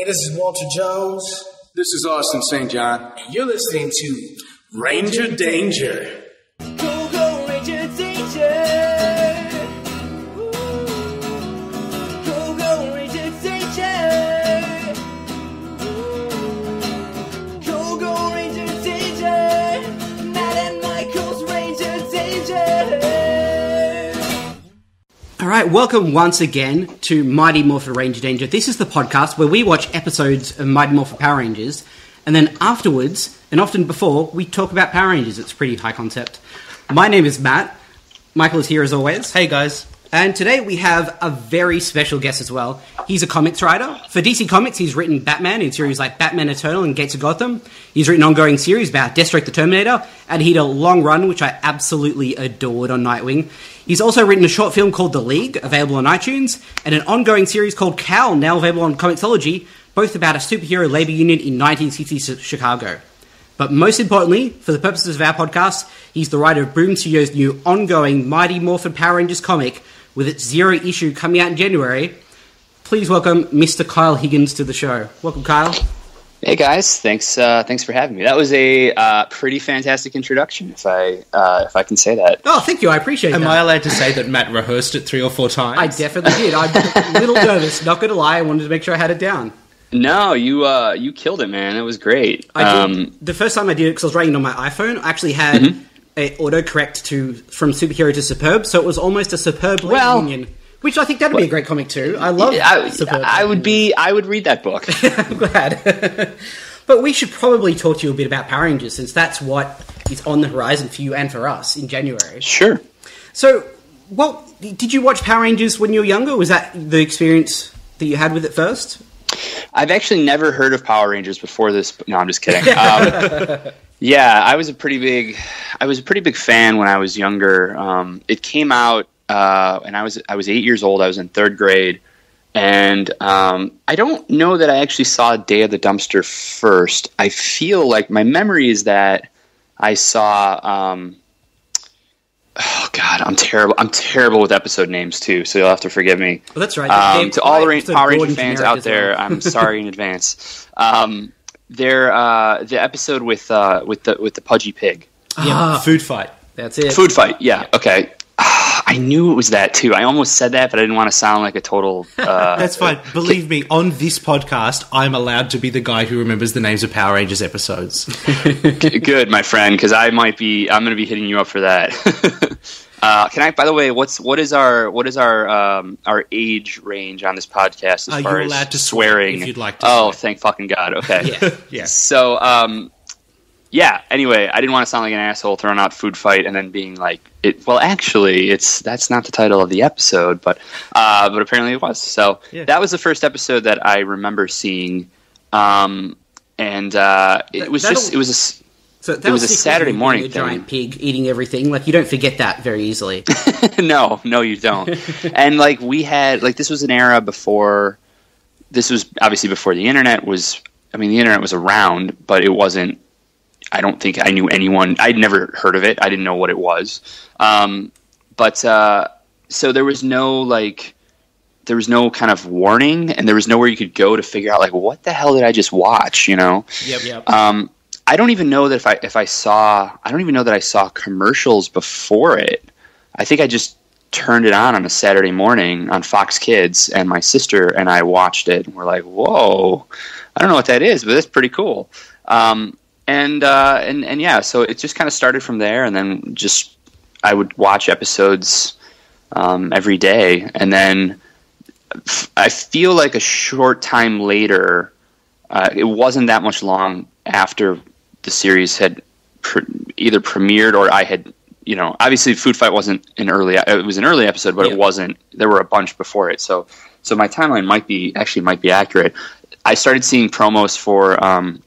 Hey, this is Walter Jones. This is Austin St. John. And you're listening to Ranger Danger. Welcome once again to Mighty Morphin Ranger Danger. This is the podcast where we watch episodes of Mighty Morphin Power Rangers, and then afterwards, and often before, we talk about Power Rangers. It's pretty high concept. My name is Matt. Michael is here as always. Hey guys. And today we have a very special guest as well. He's a comics writer. For DC Comics, he's written Batman in series like Batman Eternal and Gates of Gotham. He's written ongoing series about Deathstroke the Terminator, and he had a long run, which I absolutely adored on Nightwing. He's also written a short film called The League, available on iTunes, and an ongoing series called Cowl, now available on Comixology, both about a superhero labor union in 1960s Chicago. But most importantly, for the purposes of our podcast, he's the writer of Boom Studios' new ongoing Mighty Morphin Power Rangers comic with its zero issue coming out in January. Please welcome Mr. Kyle Higgins to the show. Welcome, Kyle. Hey guys, thanks uh, thanks for having me. That was a uh, pretty fantastic introduction, if I uh, if I can say that. Oh, thank you. I appreciate Am that. I allowed to say that Matt rehearsed it three or four times? I definitely did. I'm a little nervous, not going to lie. I wanted to make sure I had it down. No, you uh, you killed it, man. It was great. I did. Um, the first time I did it, because I was writing on my iPhone, I actually had Mm-hmm. A autocorrect to from superhero to superb, so it was almost a superb Well- union, which I think that'd be a great comic too. I love I, superb. I would be I would read that book. I'm glad. but we should probably talk to you a bit about Power Rangers, since that's what is on the horizon for you and for us in January. sure. So, well, did you watch Power Rangers when you were younger? Was that the experience that you had with it first? I've actually never heard of Power Rangers before this. No, I'm just kidding. Um, yeah, I was a pretty big, I was a pretty big fan when I was younger. Um, it came out, uh, and I was I was eight years old. I was in third grade, and um, I don't know that I actually saw Day of the Dumpster first. I feel like my memory is that I saw. Um, oh God, I'm terrible. I'm terrible with episode names too, so you'll have to forgive me. Well, that's right. Um, to all the Ra- Power Ranger fans out there. I'm sorry in advance. Um, there, uh, the episode with uh, with the with the pudgy pig yeah, Food fight. that's it. food fight. Yeah, okay. Ah, I knew it was that too. I almost said that, but I didn't want to sound like a total. Uh, That's fine. Believe me, on this podcast, I'm allowed to be the guy who remembers the names of Power Rangers episodes. good, my friend, because I might be. I'm going to be hitting you up for that. uh, can I? By the way, what's what is our what is our um, our age range on this podcast as Are far as to swearing? if you'd like to Oh, swear? thank fucking god. Okay. Yeah. yeah. So, um, yeah. Anyway, I didn't want to sound like an asshole throwing out food fight and then being like, "It." Well, actually, it's that's not the title of the episode, but uh, but apparently it was. So Yeah. that was the first episode that I remember seeing, um, and uh, it That- was just it was a So that It was a Saturday morning A thing. giant pig eating everything. Like you don't forget that very easily. no, no, you don't. and like we had, like this was an era before. This was obviously before the internet was. I mean, the internet was around, but it wasn't. I don't think I knew anyone. I'd never heard of it. I didn't know what it was. Um, but uh, so there was no like. There was no kind of warning, and there was nowhere you could go to figure out like what the hell did I just watch? You know. yep, yep. Um, I don't even know that if I if I saw I don't even know that I saw commercials before it. I think I just turned it on on a Saturday morning on Fox Kids, and my sister and I watched it, and we're like, "Whoa, I don't know what that is, but that's pretty cool." Um, and uh, and and yeah, so it just kind of started from there, and then just I would watch episodes um, every day, and then I feel like a short time later, uh, it wasn't that much long after the series had pre- either premiered or I had, you know, obviously Food Fight wasn't an early, it was an early episode, but Yeah. it wasn't. There were a bunch before it, so so my timeline might be actually might be accurate. I started seeing promos for um,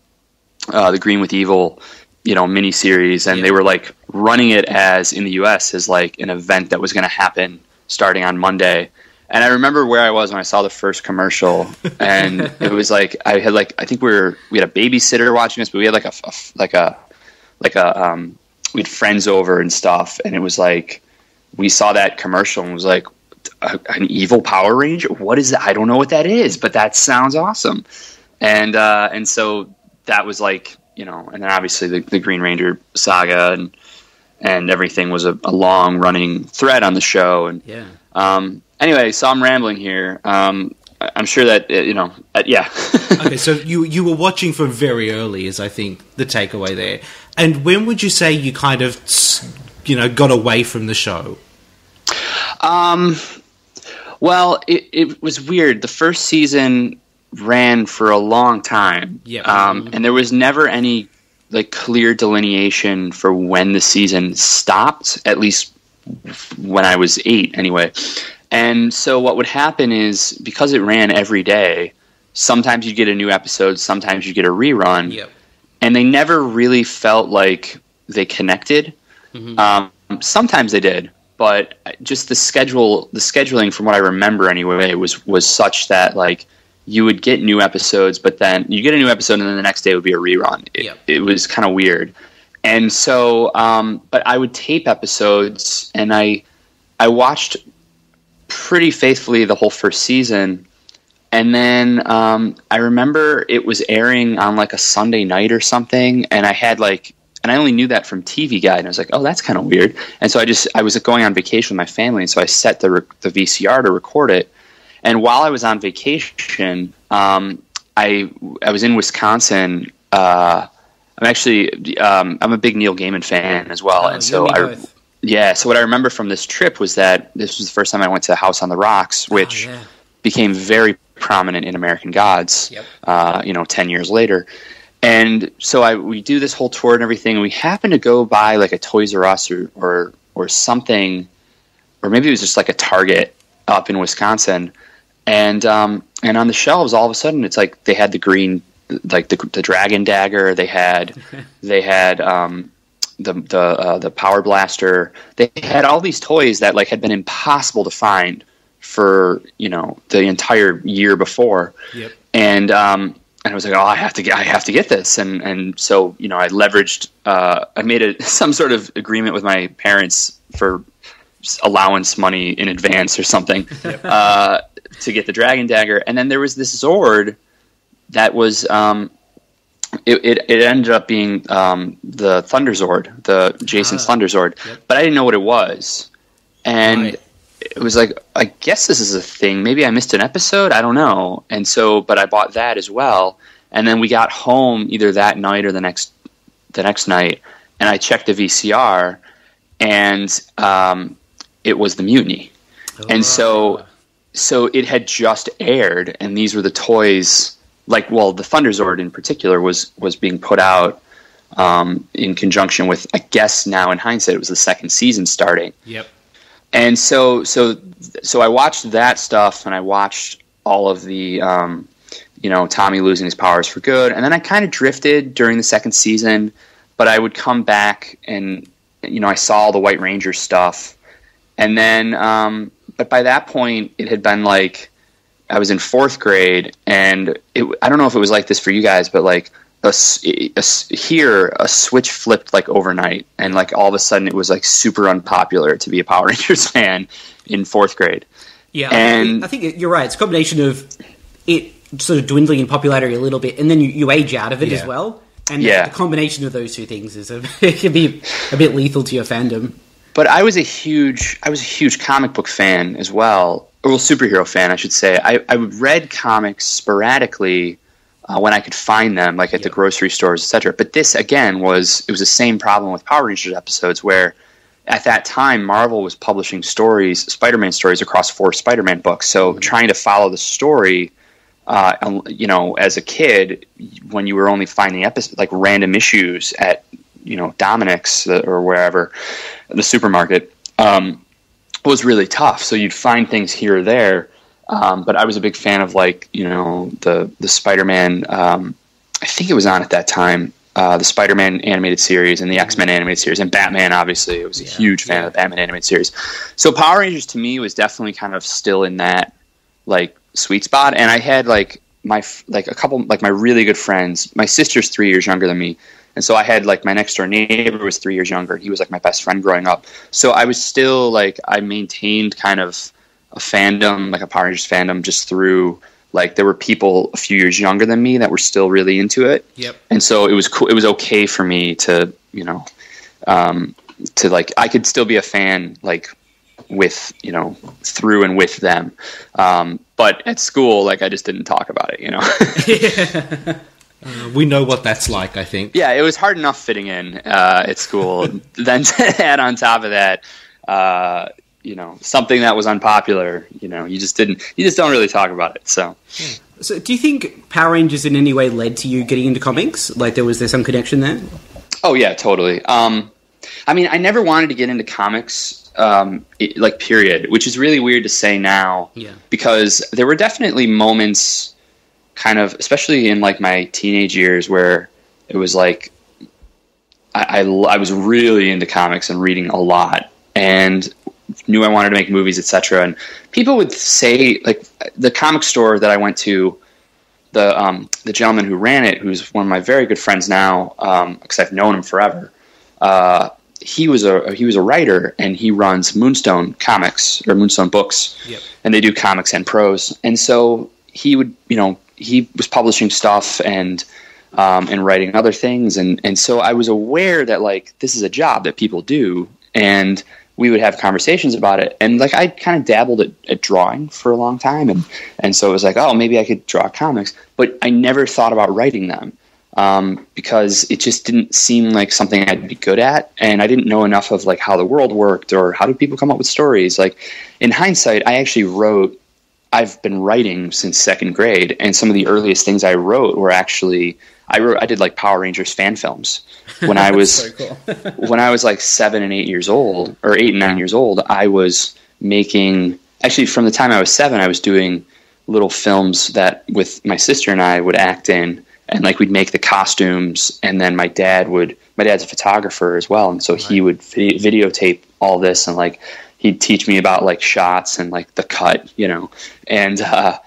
uh, the Green with Evil, you know, miniseries, and they were like running it as in the U.S. as like an event that was going to happen starting on Monday. And I remember where I was when I saw the first commercial, and it was like I had like I think we were we had a babysitter watching us, but we had like a, a like a like a um, we had friends over and stuff, and it was like we saw that commercial and was like a, an evil Power Ranger. What is that? I don't know what that is, but that sounds awesome. and uh, and so that was like you know, and then obviously the, the Green Ranger saga and and everything was a, a long running thread on the show. And Yeah. Um, anyway, so I'm rambling here. Um, I'm sure that uh, you know, uh, yeah. okay, so you you were watching from very early, is I think the takeaway there. And when would you say you kind of, you know, got away from the show? Um, well, it, it was weird. The first season ran for a long time. Yep. Um, and there was never any like clear delineation for when the season stopped. At least when I was eight, anyway. And so what would happen is because it ran every day. Sometimes you'd get a new episode. Sometimes you'd get a rerun and they never really felt like they connected. Um, sometimes they did, but just the schedule, the scheduling, from what I remember anyway, was was such that like you would get new episodes, but then you get a new episode, and then the next day would be a rerun. It, Yep. it was kind of weird, and so, um, but I would tape episodes, and I I watched pretty faithfully the whole first season. And then um, I remember it was airing on like a Sunday night or something, and I had like, and I only knew that from TV Guide, and I was like, oh, that's kind of weird. And so I just I was going on vacation with my family, and so I set the rec- the VCR to record it. And while I was on vacation, um, I I was in Wisconsin. Uh, I'm actually um, I'm a big Neil Gaiman fan as well, Oh, and so I both. yeah. So what I remember from this trip was that this was the first time I went to House on the Rocks, which Oh, yeah. became very prominent in American Gods. Yep. Uh, you know, ten years later, and so I we do this whole tour and everything. And we happen to go by like a Toys R Us or or or something, or maybe it was just like a Target up in Wisconsin, and um, and on the shelves all of a sudden it's like they had the green like the, the dragon dagger. They had they had um, the the uh, the power blaster. They had all these toys that like had been impossible to find for you know the entire year before. Yep. and um, and I was like, oh, I have to get, I have to get this, and and so you know, I leveraged, uh, I made a some sort of agreement with my parents for allowance money in advance or something uh, to get the Dragon Dagger, and then there was this Zord that was. Um, it, it, it ended up being um, the Thunder Zord, the Jason's Ah. Thunder Zord, but I didn't know what it was, and Right. it was like I guess this is a thing. Maybe I missed an episode. I don't know. And so, but I bought that as well. And then we got home either that night or the next the next night, and I checked the VCR, and um, it was the mutiny. And so, so it had just aired, and these were the toys. Like, well, the Thunderzord in particular was was being put out um, in conjunction with. I guess now in hindsight, it was the second season starting Yep. and so so so I watched that stuff, and I watched all of the, um, you know, Tommy losing his powers for good, and then I kind of drifted during the second season, but I would come back, and you know, I saw all the White Ranger stuff, and then, um, but by that point, it had been like I was in fourth grade, and it, I don't know if it was like this for you guys, but like. A, a here, a switch flipped like overnight, and like all of a sudden, it was like super unpopular to be a Power Rangers fan in fourth grade. Yeah, And- I think, I think you're right. It's a combination of it sort of dwindling in popularity a little bit, and then you, you age out of it Yeah. as well. And Yeah. the combination of those two things is a, it can be a bit lethal to your fandom. but I was a huge I was a huge comic book fan as well, well, superhero fan, I should say. I, I read comics sporadically uh, when I could find them, like at the grocery stores, etc. But this again was it was the same problem with Power Rangers episodes, where at that time Marvel was publishing stories, Spider-Man stories across four Spider-Man books. So trying to follow the story. Uh, you know, as a kid, when you were only finding episodes like random issues at you know Dominick's uh, or wherever, the supermarket, um, was really tough. So you'd find things here or there. Um, but I was a big fan of like you know the the Spider-Man. Um, I think it was on at that time. Uh, the Spider-Man animated series and the X-Men animated series and Batman. Obviously, I was a huge fan of the Batman animated series. So Power Rangers to me was definitely kind of still in that like sweet spot. And I had like my like a couple like my really good friends. My sister's three years younger than me, and so I had like my next door neighbor was three years younger. He was like my best friend growing up. So I was still like I maintained kind of a fandom, like a Power Rangers fandom, just through like there were people a few years younger than me that were still really into it. Yep. And so it was cool. It was okay for me to, you know, um, to like I could still be a fan like with you know through and with them. Um, but at school, like I just didn't talk about it. You know. We know what that's like. I think. yeah, it was hard enough fitting in uh, at school. then to add on top of that, uh, you know, something that was unpopular. You know, you just didn't. You just don't really talk about it. So. So, do you think Power Rangers in any way led to you getting into comics? Like, there was there some connection there? Oh yeah, totally. Um, I mean, I never wanted to get into comics, um, it, like period, which is really weird to say now. Yeah. Because there were definitely moments, kind of, especially in like my teenage years, where it was like, I, I, I was really into comics and reading a lot, and knew I wanted to make movies, etc. And people would say, like, the comic store that I went to the um, the gentleman who ran it, who's one of my very good friends now, because I've known him forever. Uh, he was a he was a writer, and he runs Moonstone Comics or Moonstone Books, Yep. and they do comics and prose. And so he would, you know, he was publishing stuff and um, and writing other things, and and so I was aware that like this is a job that people do, and we would have conversations about it. And like I kind of dabbled at, at drawing for a long time, and and so it was like, oh, maybe I could draw comics, but I never thought about writing them um, because it just didn't seem like something I'd be good at, and I didn't know enough of like how the world worked or how do people come up with stories. Like in hindsight, I actually wrote. I've been writing since second grade, and some of the earliest things I wrote were actually I wrote. I did like Power Rangers fan films when I was when I was like seven and eight years old, or eight and nine years old. I was making actually from the time I was seven, I was doing little films that with my sister and I would act in, and like we'd make the costumes, and then my dad would. My dad's a photographer as well, and so he would vi- videotape all this, and like he'd teach me about like shots and like the cut, you know, and uh,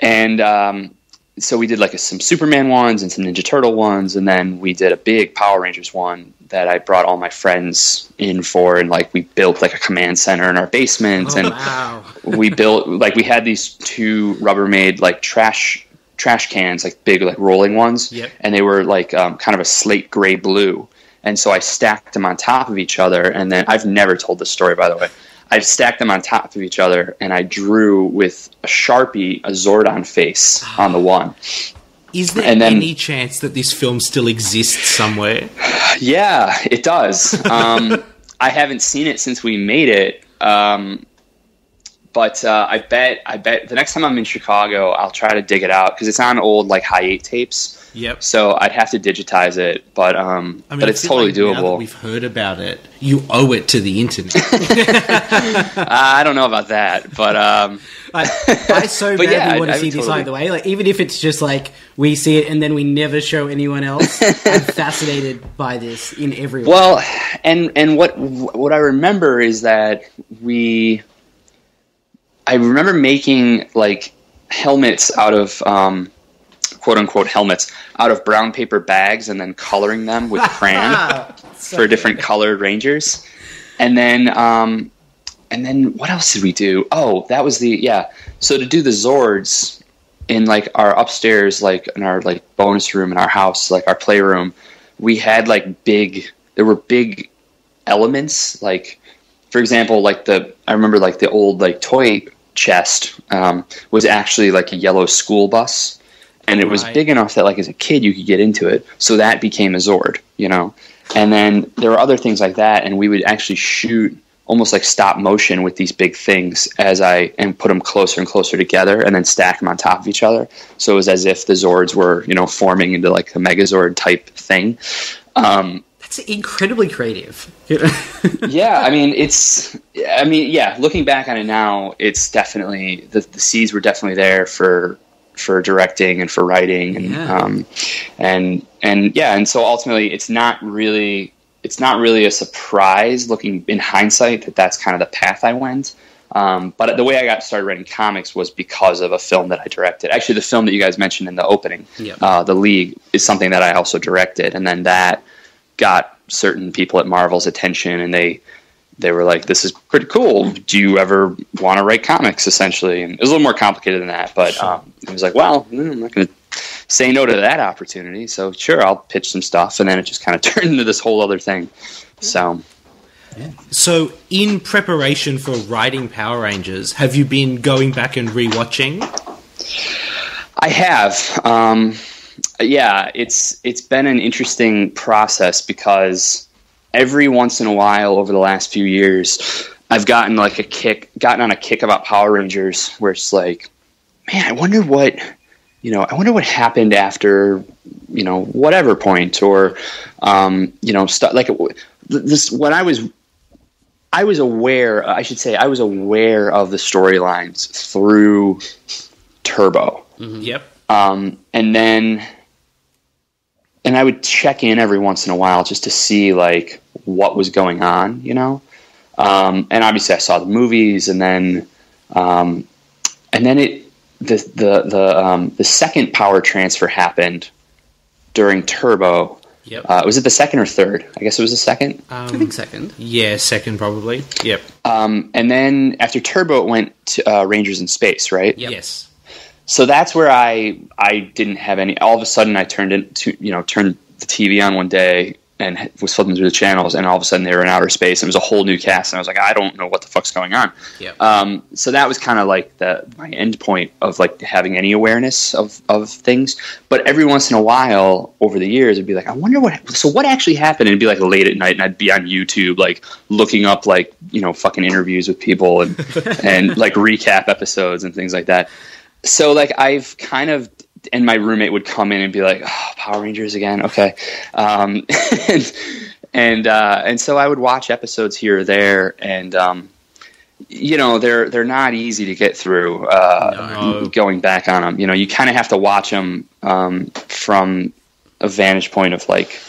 and um, so we did like a, some Superman ones and some Ninja Turtle ones, and then we did a big Power Rangers one that I brought all my friends in for, and like we built like a command center in our basement, and Wow. we built like we had these two Rubbermaid like trash trash cans, like big like rolling ones, Yep. and they were like um, kind of a slate gray blue. And so I stacked them on top of each other, and then I've never told this story, by the way. I stacked them on top of each other, and I drew with a sharpie a Zordon face on the one. Is there And then- any chance that this film still exists somewhere? Yeah, it does. Um, I haven't seen it since we made it, um, but uh, I bet I bet the next time I'm in Chicago, I'll try to dig it out because it's on old like Hi8 tapes. Yep. So I'd have to digitize it, but um, I mean, but it's totally like doable. we've heard about it. You owe it to the internet. I don't know about that, but um, I, I so But badly yeah, want to I see this totally- either way. Like, even if it's just like we see it and then we never show anyone else, I'm fascinated by this in every way. Well, and and what what I remember is that we, I remember making like helmets out of um, quote unquote helmets out of brown paper bags and then coloring them with crayon for different colored rangers, and then um, and then what else did we do? Oh, that was the yeah. So to do the Zords in like our upstairs, like in our like bonus room in our house, like our playroom, we had like big. There were big elements, like for example, like the I remember like the old like toy chest um, was actually like a yellow school bus, and it was Right. big enough that like as a kid you could get into it. So that became a Zord, you know. And then there were other things like that, and we would actually shoot almost like stop motion with these big things as I and put them closer and closer together, and then stack them on top of each other. So it was as if the Zords were you know forming into like a Megazord type thing. Um, That's incredibly creative. yeah, I mean, it's. I mean, yeah. Looking back on it now, it's definitely the the seeds were definitely there for for directing and for writing and Yeah. um, and and yeah, and so ultimately, it's not really it's not really a surprise looking in hindsight that that's kind of the path I went. Um, but the way I got started writing comics was because of a film that I directed. Actually, the film that you guys mentioned in the opening, Yep. uh, the League, is something that I also directed, and then that got certain people at Marvel's attention, and they they were like, "This is pretty cool. Do you ever want to write comics?" Essentially, and it was a little more complicated than that. But um, I was like, "Well, mm, I'm not going to say no to that opportunity." So sure, I'll pitch some stuff, and then it just kind of turned into this whole other thing. So So, in preparation for writing Power Rangers, have you been going back and rewatching? I have. Um, yeah, it's it's been an interesting process because every once in a while over the last few years, I've gotten like a kick, gotten on a kick about Power Rangers, where it's like, man, I wonder what, you know, I wonder what happened after, you know, whatever point, or, um, you know, stuff like this. When I was I was aware, I should say, I was aware of the storylines through Turbo. Yep. Um, and then, and I would check in every once in a while just to see like what was going on, you know? Um, and obviously I saw the movies and then, um, and then it, the, the, the, um, the second power transfer happened during Turbo. Yep. Uh, was it the second or third? I guess it was the second. I think second. Yeah, second probably. Yep. Um, and then after Turbo, it went to uh, Rangers in Space, right? Yep. Yes. So that's where I I didn't have any. All of a sudden, I turned into you know turned the TV on one day and was flipping through the channels, and all of a sudden they were in outer space. And it was a whole new cast, and I was like, I don't know what the fuck's going on. Yep. Um, so that was kind of like the my end point of like having any awareness of of things. But every once in a while, over the years, I'd be like, I wonder what. So what actually happened? And it'd be like late at night, and I'd be on YouTube like looking up like you know fucking interviews with people and and like recap episodes and things like that. So like I've kind of and my roommate would come in and be like, oh, Power Rangers again, okay, um, and and uh, and so I would watch episodes here or there, and um, you know they're they're not easy to get through. Uh, No. Going back on them, you know, you kind of have to watch them um, from a vantage point of like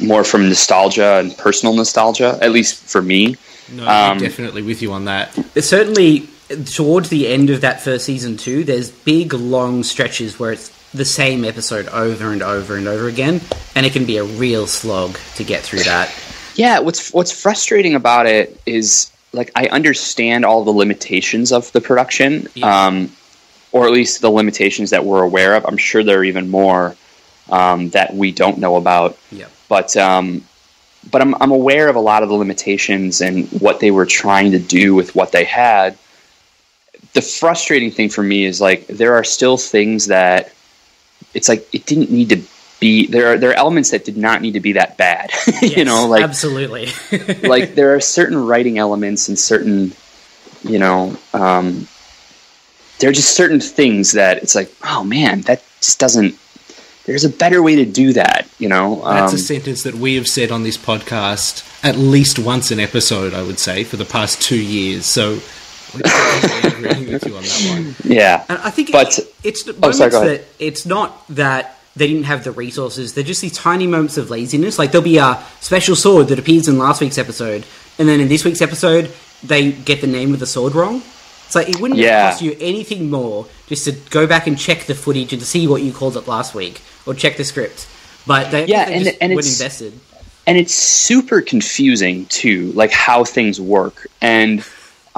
more from nostalgia and personal nostalgia, at least for me. No, Um, I'm definitely with you on that. It certainly towards the end of that first season too there's big long stretches where it's the same episode over and over and over again and it can be a real slog to get through that Yeah, what's what's frustrating about it is like I understand all the limitations of the production, Yeah. um, or at least the limitations that we're aware of. I'm sure there are even more um, that we don't know about. yeah But um, but I'm I'm aware of a lot of the limitations and what they were trying to do with what they had. The frustrating thing for me is like there are still things that it's like it didn't need to be there are there are elements that did not need to be that bad. you know, like absolutely like there are certain writing elements and certain you know um, there are just certain things that it's like oh man that just doesn't there's a better way to do that you know That's um, a sentence that we have said on this podcast at least once an episode, I would say, for the past two years. So, we're definitely agreeing with you on yeah And I think But- it, it's the Oh, sorry, that it's not that they didn't have the resources. They're just these tiny moments of laziness. Like there'll be a special sword that appears in last week's episode, and then in this week's episode, they get the name of the sword wrong. It's like it wouldn't Yeah. cost you anything more just to go back and check the footage and to see what you called it last week, or check the script. But they, Yeah, and- just and weren't it's- invested. and it's super confusing too like how things work and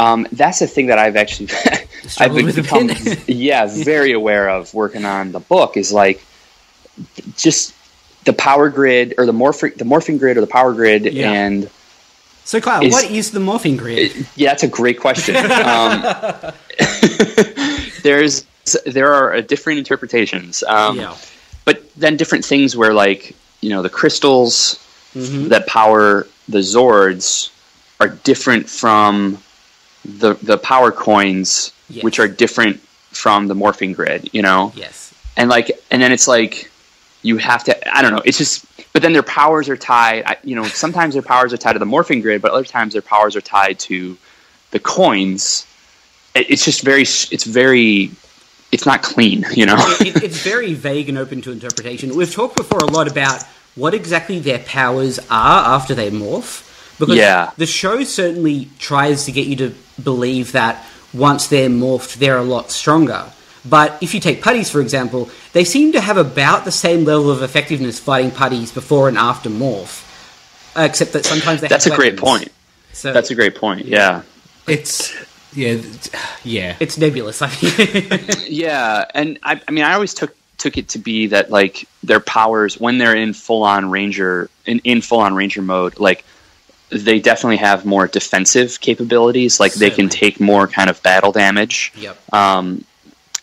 um, that's the thing that i've actually i've been become, yeah very aware of working on the book is like just the power grid or the morphing the morphing grid or the power grid Yeah. and So, Kyle, Is- what is the morphing grid? yeah that's a great question um, there's there are uh, different interpretations um, yeah, but then different things where like you know the crystals Mm-hmm. that power the zords are different from the the power coins Yes. which are different from the morphing grid you know yes, and like and then it's like you have to i don't know it's just but then their powers are tied I- you know sometimes their powers are tied to the morphing grid but other times their powers are tied to the coins It- it's just very it's very it's not clean you know it, it's very vague and open to interpretation. We've talked before a lot about what exactly their powers are after they morph. Because Yeah. the show certainly tries to get you to believe that once they're morphed, they're a lot stronger. But if you take putties, for example, they seem to have about the same level of effectiveness fighting putties before and after morph. Uh, except that sometimes they that's a have great point So That's a great point. Yeah. It's yeah, it's- yeah. it's nebulous. I think. Yeah, and I, I mean, I always took took it to be that like their powers when they're in full on ranger in, in full on ranger mode, like they definitely have more defensive capabilities. Like they can take more kind of battle damage. yep. um,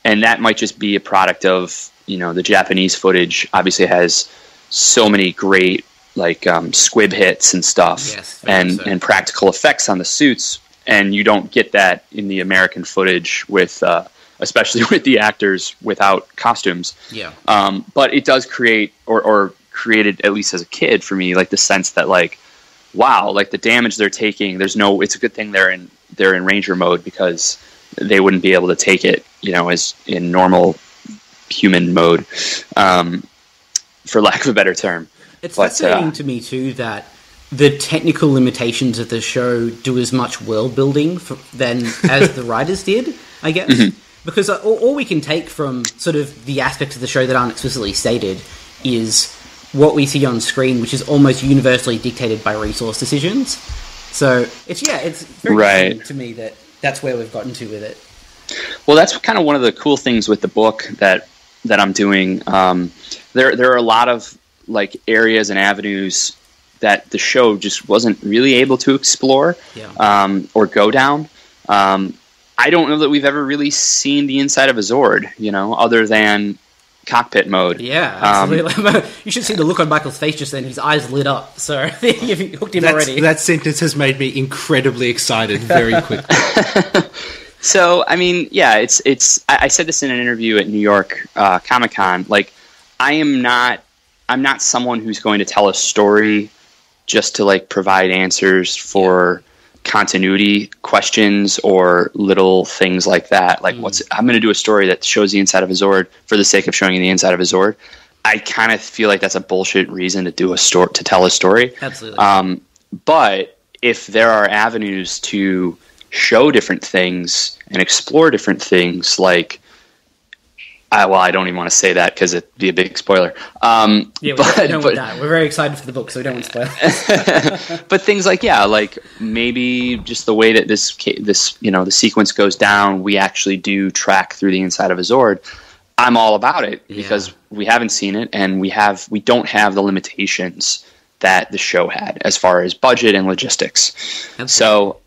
and that might just be a product of you know the Japanese footage. Obviously, has so many great like um, squib hits and stuff, Yes, and so. and practical effects on the suits, and you don't get that in the American footage with. Uh, Especially with the actors without costumes, Yeah. um, but it does create or, or created at least as a kid for me like the sense that like wow like the damage they're taking there's no it's a good thing they're in they're in ranger mode because they wouldn't be able to take it you know as in normal human mode um, for lack of a better term It's But, fascinating uh, to me too that the technical limitations of the show do as much world building for, than as the writers did, I guess. Mm-hmm. Because all, all we can take from sort of the aspects of the show that aren't explicitly stated is what we see on screen, which is almost universally dictated by resource decisions. So it's yeah, it's very Right. to me that that's where we've gotten to with it. Well, that's kind of one of the cool things with the book that that I'm doing. Um, there, there are a lot of like areas and avenues that the show just wasn't really able to explore Yeah. um, or go down. Um, I don't know that we've ever really seen the inside of a Zord, you know, other than cockpit mode. Yeah, Um, absolutely. you should see the look on Michael's face just then; his eyes lit up. So you've hooked him already. that sentence has made me incredibly excited very quickly. So I mean, yeah, it's it's. I, I said this in an interview at New York uh, Comic Con. Like, I am not. I'm not someone who's going to tell a story just to like provide answers for continuity questions or little things like that. Like, what's I'm going to do a story that shows the inside of a Zord for the sake of showing you the inside of a Zord. I kind of feel like that's a bullshit reason to do a story to tell a story. Absolutely. Um, but if there are avenues to show different things and explore different things, like, I, well, I don't even want to say that because it'd be a big spoiler. Um, yeah, we but, don't, but, want that. We're very excited for the book, so we don't want to spoil. It. But things like yeah, like maybe just the way that this this you know the sequence goes down, we actually do track through the inside of a Zord. I'm all about it because we haven't seen it and we have we don't have the limitations that the show had as far as budget and logistics. So,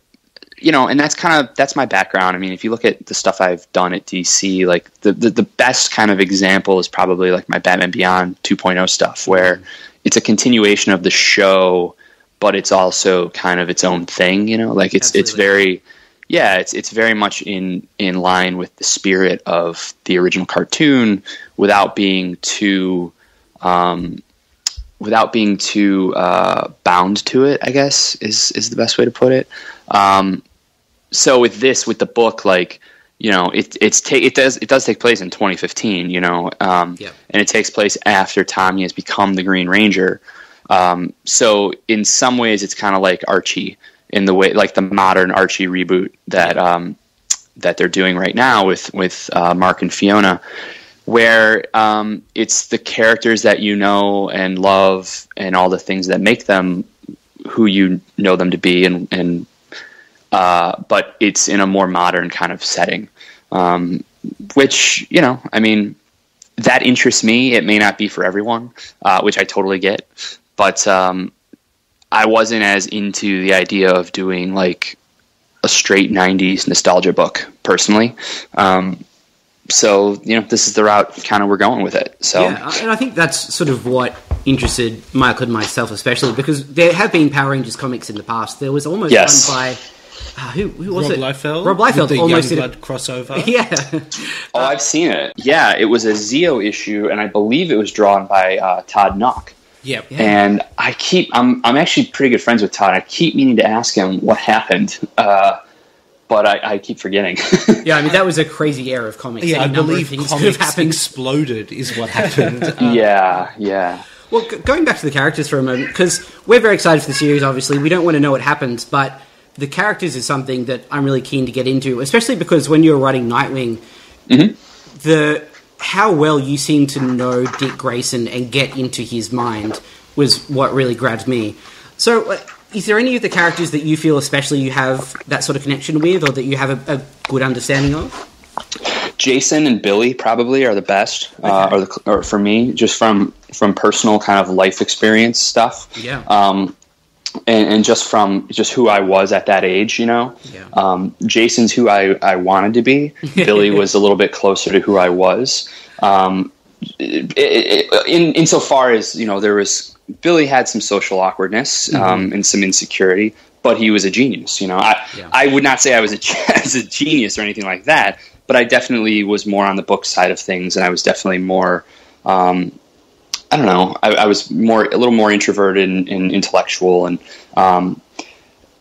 you know, and that's kind of that's my background. I mean, if you look at the stuff I've done at DC, like the the, the best kind of example is probably like my Batman Beyond 2.0 stuff, where it's a continuation of the show, but it's also kind of its own thing. You know, like it's it's very yeah, it's it's very much in in line with the spirit of the original cartoon without being too um, without being too uh, bound to it. I guess is is the best way to put it. Um, so with this, with the book, like you know, it it's ta- it does it does take place in 2015. You know, um, Yep. and it takes place after Tommy has become the Green Ranger. Um, so in some ways, it's kind of like Archie in the way, like the modern Archie reboot that um, that they're doing right now with with uh, Mark and Fiona, where um, it's the characters that you know and love and all the things that make them who you know them to be, and and uh, but it's in a more modern kind of setting, um, which you know, I mean, that interests me. It may not be for everyone, uh, which I totally get, but um, I wasn't as into the idea of doing like a straight '90s nostalgia book personally. Um, so you know, this is the route kind of we're going with it. So Yeah, and I think that's sort of what interested Michael and myself, especially because there have been Power Rangers comics in the past. There was almost Yes. one by uh, who, who was Rob it? Liefeld, Rob Liefeld with the almost did Youngblood it. crossover. Yeah, Oh, I've seen it. Yeah, it was a Zeo issue, and I believe it was drawn by uh, Todd Nauck. Yep. And I keep, I'm, I'm actually pretty good friends with Todd. I keep meaning to ask him what happened, uh, but I, I keep forgetting. yeah. I mean, that was a crazy era of comics. Yeah, I Any number of believe things could comics happened. exploded is what happened. Uh, yeah, yeah. Well, g- going back to the characters for a moment, because we're very excited for the series. Obviously, we don't want to know what happens, but the characters is something that I'm really keen to get into, especially because when you're writing Nightwing, the how well you seem to know Dick Grayson and get into his mind was what really grabbed me. So, uh, is there any of the characters that you feel especially you have that sort of connection with, or that you have a, a good understanding of? Jason and Billy probably are the best, uh, or, the, or for me, just from from personal kind of life experience stuff. Yeah. Um, and, and just from just who I was at that age, you know. Yeah. Um, Jason's who I, I wanted to be. Billy was a little bit closer to who I was. Um, it, it, in insofar as you know, there was Billy had some social awkwardness um, and some insecurity, but he was a genius. You know, I Yeah. I would not say I was a as a genius or anything like that, but I definitely was more on the book side of things, and I was definitely more. Um, I don't know. I, I was more a little more introverted and, and intellectual, and um,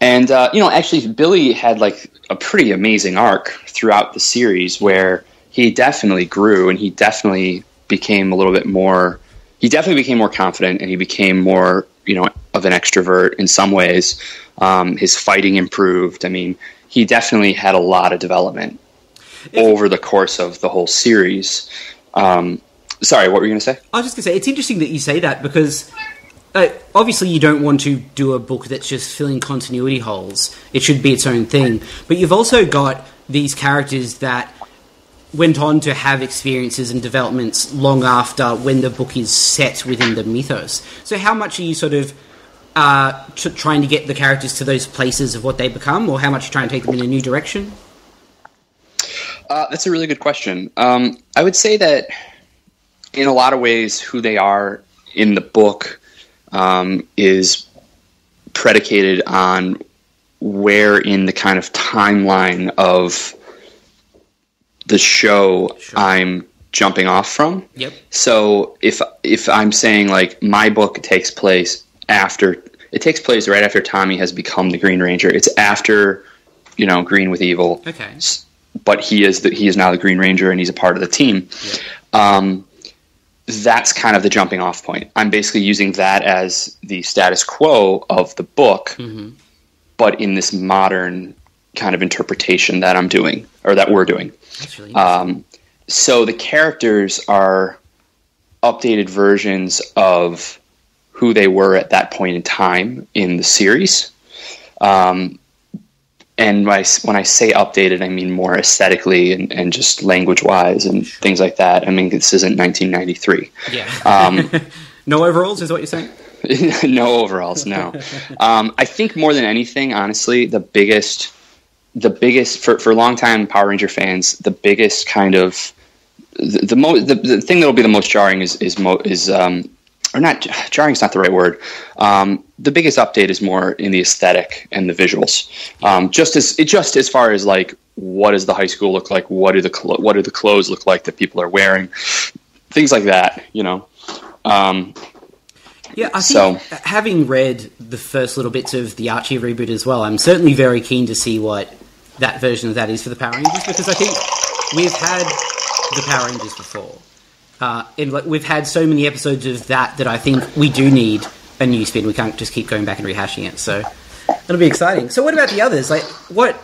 and uh, you know, actually, Billy had like a pretty amazing arc throughout the series where he definitely grew and he definitely became a little bit more. He definitely became more confident and he became more, you know, of an extrovert in some ways. Um, his fighting improved. I mean, he definitely had a lot of development over the course of the whole series. Um, sorry, what were you going to say? I was just going to say, it's interesting that you say that because uh, obviously you don't want to do a book that's just filling continuity holes. It should be its own thing. But you've also got these characters that went on to have experiences and developments long after when the book is set within the mythos. So, how much are you sort of uh, t- trying to get the characters to those places of what they become, or how much are you trying to take them in a new direction? Uh, that's a really good question. Um, I would say that in a lot of ways, who they are in the book um, is predicated on where in the kind of timeline of the show I'm jumping off from. Yep. So if if I'm saying like my book takes place after it takes place right after Tommy has become the Green Ranger. It's after you know Green with Evil Okay. but he is the, he is now the Green Ranger and he's a part of the team. Um, that's kind of the jumping off point. I'm basically using that as the status quo of the book, but in this modern kind of interpretation that I'm doing or that we're doing. Really Um, so the characters are updated versions of who they were at that point in time in the series. Um, and when I, s- when I say updated, I mean more aesthetically and, and just language wise and things like that. I mean, this isn't 1993. yeah. Um, no overalls is what you're saying? no overalls, no. Um, I think more than anything, honestly, the biggest, the biggest for for longtime Power Ranger fans, the biggest kind of the, the most the, the thing that will be the most jarring is is mo- is um, or not jarring is not the right word. Um, the biggest update is more in the aesthetic and the visuals. Um, just as it just as far as like what does the high school look like? What do the clo- what do the clothes look like that people are wearing? Things like that, you know. Um, Yeah, I So- think having read the first little bits of the Archie reboot as well, I'm certainly very keen to see what that version of that is for the Power Rangers because I think we've had the Power Rangers before. Uh, and like, we've had so many episodes of that that I think we do need a new spin. We can't just keep going back and rehashing it. So it'll be exciting. So what about the others? Like what?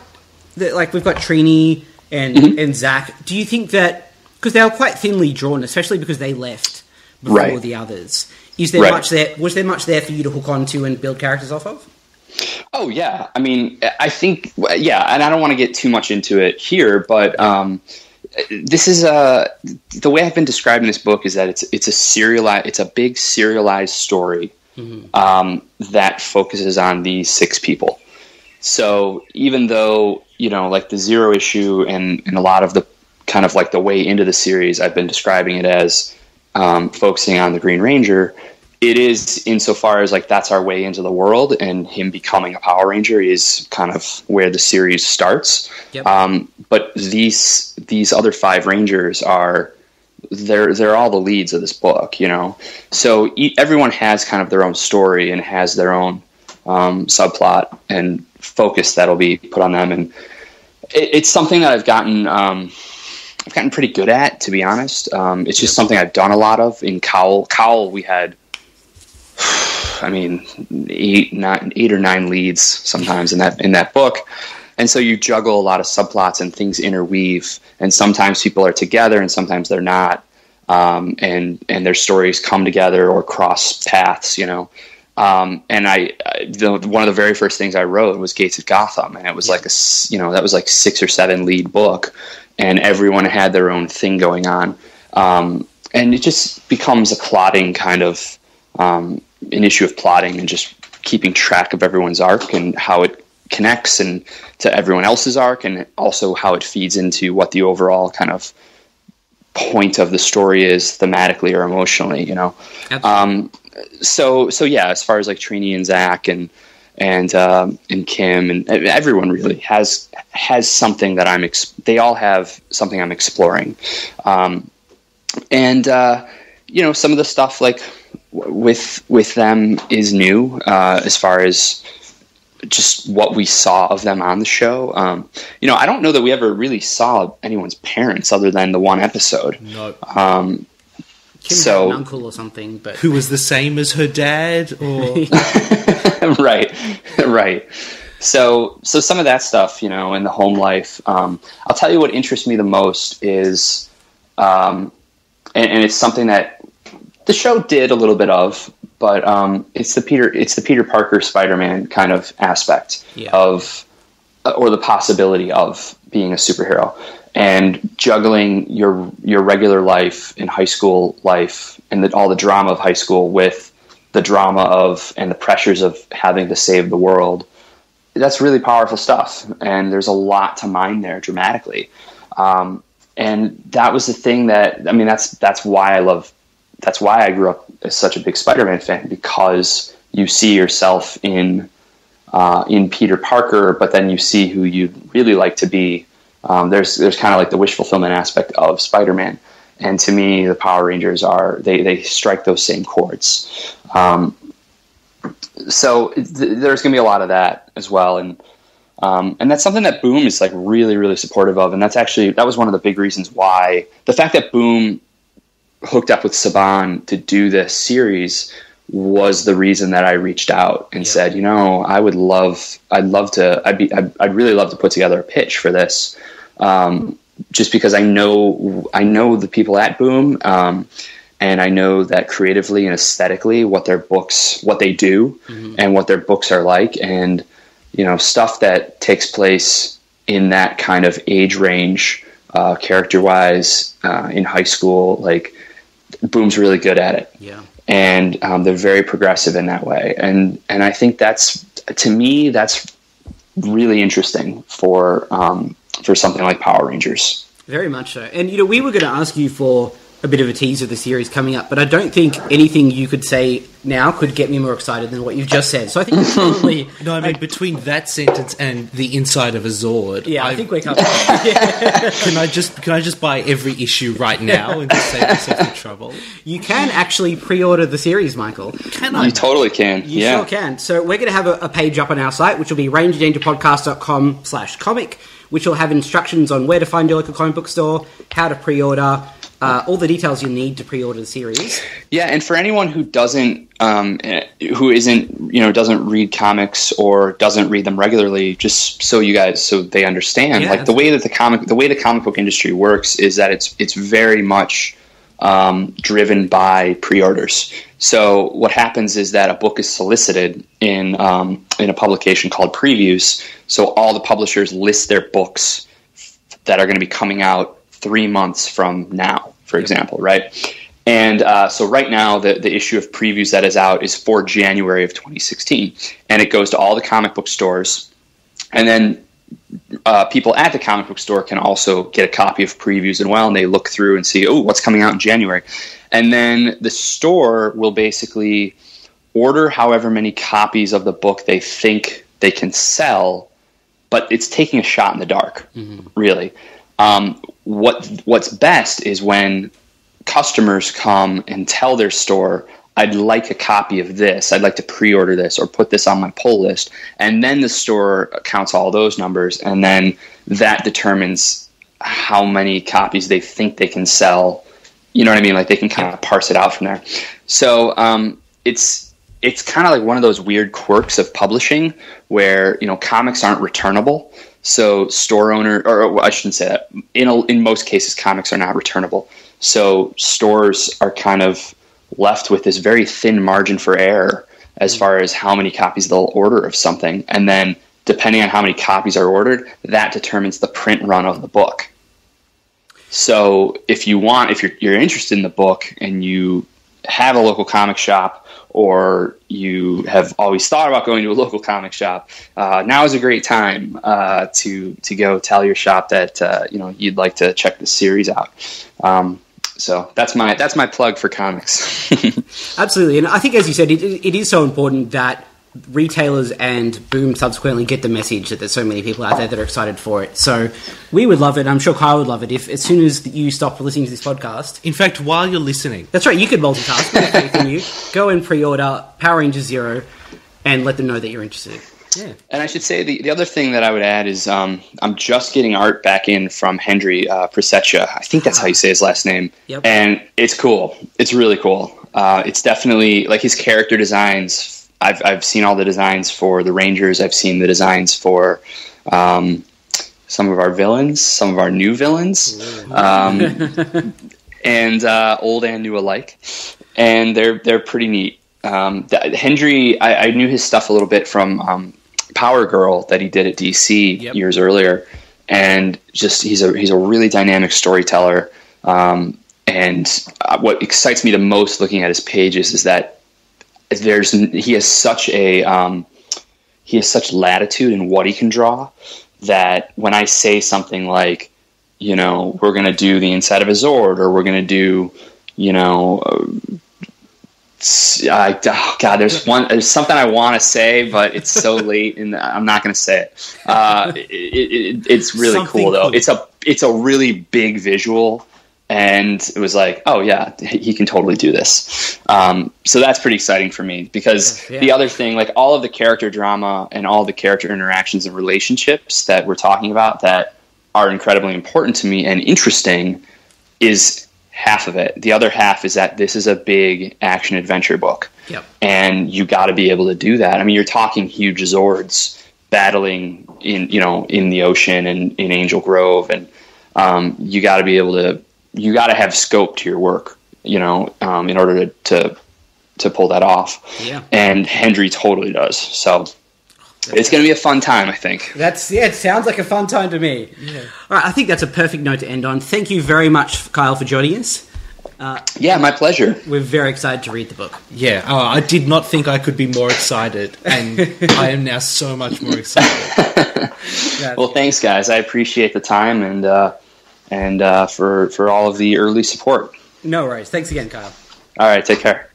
The, like we've got Trini and Mm-hmm. and Zach. Do you think that because they were quite thinly drawn, especially because they left before Right. the others? Is there Right. much there? Was there much there for you to hook onto and build characters off of? Oh yeah, I mean, I think yeah, and I don't want to get too much into it here, but um, this is a the way I've been describing this book is that it's it's a serialized, it's a big serialized story um, that focuses on these six people. So even though you know, like the zero issue and and a lot of the kind of like the way into the series, I've been describing it as um, focusing on the Green Ranger. It is insofar as like that's our way into the world, and him becoming a Power Ranger is kind of where the series starts. Yep. Um, but these these other five Rangers are they're they're all the leads of this book, you know. So e- everyone has kind of their own story and has their own um, subplot and focus that'll be put on them, and it, it's something that I've gotten um, I've gotten pretty good at, to be honest. Um, it's just something I've done a lot of in Cowl. Cowl, we had. I mean, eight, nine, eight or nine leads sometimes in that in that book, and so you juggle a lot of subplots and things interweave, and sometimes people are together and sometimes they're not, um, and and their stories come together or cross paths, you know. Um, and I, I the, one of the very first things I wrote was Gates of Gotham, and it was like a you know that was like six or seven lead book, and everyone had their own thing going on, um, and it just becomes a plotting kind of um, an issue of plotting and just keeping track of everyone's arc and how it connects and to everyone else's arc, and also how it feeds into what the overall kind of point of the story is thematically or emotionally. You know, um, so so yeah, as far as like Trini and Zach and and um, and Kim and everyone really has has something that I'm ex- they all have something I'm exploring, um, and uh, you know some of the stuff like with with them is new uh, as far as just what we saw of them on the show. Um, you know, I don't know that we ever really saw anyone's parents other than the one episode. No. Um, Kim So- had an uncle or something, but Who was the same as her dad? Or right, right. So, so some of that stuff, you know, in the home life. Um, I'll tell you what interests me the most is, um, and, and it's something that the show did a little bit of, but um, it's the Peter, it's the Peter Parker Spider-Man kind of aspect Yeah. of, uh, or the possibility of being a superhero and juggling your your regular life in high school life and the, all the drama of high school with the drama of and the pressures of having to save the world. That's really powerful stuff, and there's a lot to mine there dramatically. Um, and that was the thing that I mean. That's that's why I love. That's why I grew up as such a big Spider-Man fan because you see yourself in uh, in Peter Parker, but then you see who you really like to be. Um, there's there's kind of like the wish fulfillment aspect of Spider-Man, and to me, the Power Rangers are they they strike those same chords. Um, so th- there's going to be a lot of that as well, and um, and that's something that Boom is like really really supportive of, and that's actually that was one of the big reasons why the fact that Boom hooked up with Saban to do this series was the reason that I reached out and said, you know, I would love, I'd love to, I'd be, I'd, I'd really love to put together a pitch for this, um, just because I know, I know the people at Boom, um, and I know that creatively and aesthetically what their books, what they do, and what their books are like, and you know, stuff that takes place in that kind of age range, uh, character wise, uh, in high school, like Boom's really good at it yeah. and um, they're very progressive in that way. And and I think that's to me that's really interesting for um, for something like Power Rangers. Very much so. And you know, we were going to ask you for a bit of a tease of the series coming up, but I don't think anything you could say now could get me more excited than what you've just said. So I think it's probably no, I mean between that sentence and the inside of a Zord. yeah, I, think we're covered. can I just can I just buy every issue right now and just save myself the trouble? you can actually pre-order the series, Michael. Can I? You totally can. You yeah. sure can. So we're going to have a, a page up on our site, which will be rangerdangerpodcast.com slash comic, which will have instructions on where to find your local comic book store, how to pre-order, uh, all the details you need to pre-order the series. Yeah, and for anyone who doesn't, um, who isn't, you know, doesn't read comics or doesn't read them regularly, just so you guys, so they understand, Yeah, like the way that the comic, the way the comic book industry works is that it's it's very much um, driven by pre-orders. So what happens is that a book is solicited in um, in a publication called Previews. So all the publishers list their books that are going to be coming out three months from now, for example, right? And uh, so right now, the, the issue of previews that is out is for January of 2016, and it goes to all the comic book stores, and then uh, people at the comic book store can also get a copy of previews and well, and they look through and see, oh, what's coming out in January, and then the store will basically order however many copies of the book they think they can sell, but it's taking a shot in the dark, really. Um, what what's best is when customers come and tell their store, I'd like a copy of this. I'd like to pre-order this or put this on my pull list. And then the store counts all those numbers and then that determines how many copies they think they can sell. You know what I mean? Like they can kind of parse it out from there. So um, it's it's kind of like one of those weird quirks of publishing where you know comics aren't returnable. So store owner, or I shouldn't say that. In a, in most cases, comics are not returnable. So stores are kind of left with this very thin margin for error as mm-hmm. far as how many copies they'll order of something, and then depending on how many copies are ordered, that determines the print run of the book. So if you want, if you're, you're interested in the book and you have a local comic shop or you have always thought about going to a local comic shop, uh, now is a great time uh, to to go tell your shop that uh, you know you'd like to check the series out. Um, so that's my that's my plug for comics. Absolutely, and I think, as you said, it, it is so important that retailers and Boom subsequently get the message that there's so many people out there that are excited for it. So we would love it. I'm sure Kyle would love it if, as soon as you stop listening to this podcast. In fact, while you're listening, That's right, you could multitask. We have faith in you. Go and pre-order Power Rangers Zero, and let them know that you're interested. Yeah. And I should say the, the other thing that I would add is um, I'm just getting art back in from Hendry uh, Prasetya. I think that's how you say his last name. Yep. And it's cool. It's really cool. Uh, it's definitely like his character designs. I've, I've seen all the designs for the Rangers. I've seen the designs for um, some of our villains, some of our new villains, um, and uh, old and new alike. And they're they're pretty neat. Um, th- Hendry, I, I knew his stuff a little bit from um, Power Girl that he did at DC Yep. years earlier, and just he's a he's a really dynamic storyteller. Um, and uh, what excites me the most looking at his pages is that there's he has such a um, he has such latitude in what he can draw that when I say something like, you know, we're going to do the inside of a Zord, or we're going to do, you know, uh, I, oh God, there's one, there's something I want to say, but it's so late, and I'm not going to say it. Uh, it, it. It's really cool though. It's a it's a really big visual, and it was like, oh yeah, he can totally do this. Um, so that's pretty exciting for me because Yeah. the other thing, like all of the character drama and all the character interactions and relationships that we're talking about that are incredibly important to me and interesting, is half of it. The other half is that this is a big action adventure book Yep. and you got to be able to do that. I mean, you're talking huge Zords battling in you know in the ocean and in Angel Grove, and um, you got to be able to you got to have scope to your work, you know, um, in order to, to to pull that off. Yeah. And Hendry totally does. So it's going to be a fun time, I think. That's yeah. It sounds like a fun time to me. All right, I think that's a perfect note to end on. Thank you very much, Kyle, for joining us. Yeah, my pleasure. We're very excited to read the book. yeah, oh, I did not think I could be more excited, and I am now so much more excited. Well, thanks, guys. I appreciate the time and uh, and uh, for for all of the early support. No worries. Thanks again, Kyle. All right, take care.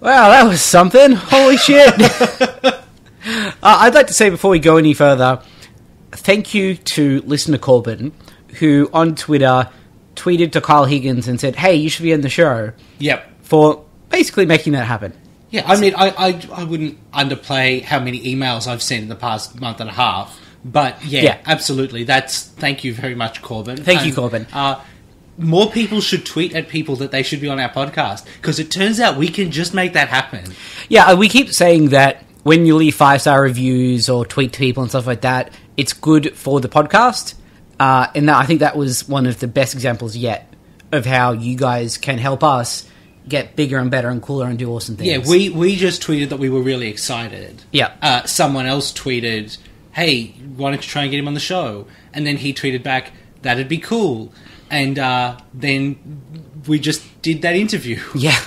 Wow, that was something. Holy shit. uh, I'd like to say before we go any further, thank you to listener Corbin, who on Twitter tweeted to Kyle Higgins and said, hey, you should be in the show, Yep. for basically making that happen. Yeah, I mean, I, I, I wouldn't underplay how many emails I've sent in the past month and a half, but yeah, Yeah. absolutely. That's thank you very much, Corbin. Thank you, Corbin. Uh, more people should tweet at people that they should be on our podcast because it turns out we can just make that happen. Yeah, uh, we keep saying that when you leave five star reviews or tweet to people and stuff like that, it's good for the podcast. Uh, and that, I think that was one of the best examples yet of how you guys can help us get bigger and better and cooler and do awesome things. Yeah, we we just tweeted that we were really excited. Yeah. Uh, someone else tweeted, "Hey, why don't you try and get him on the show?" And then he tweeted back, "That'd be cool." And uh, then we just did that interview. Yeah.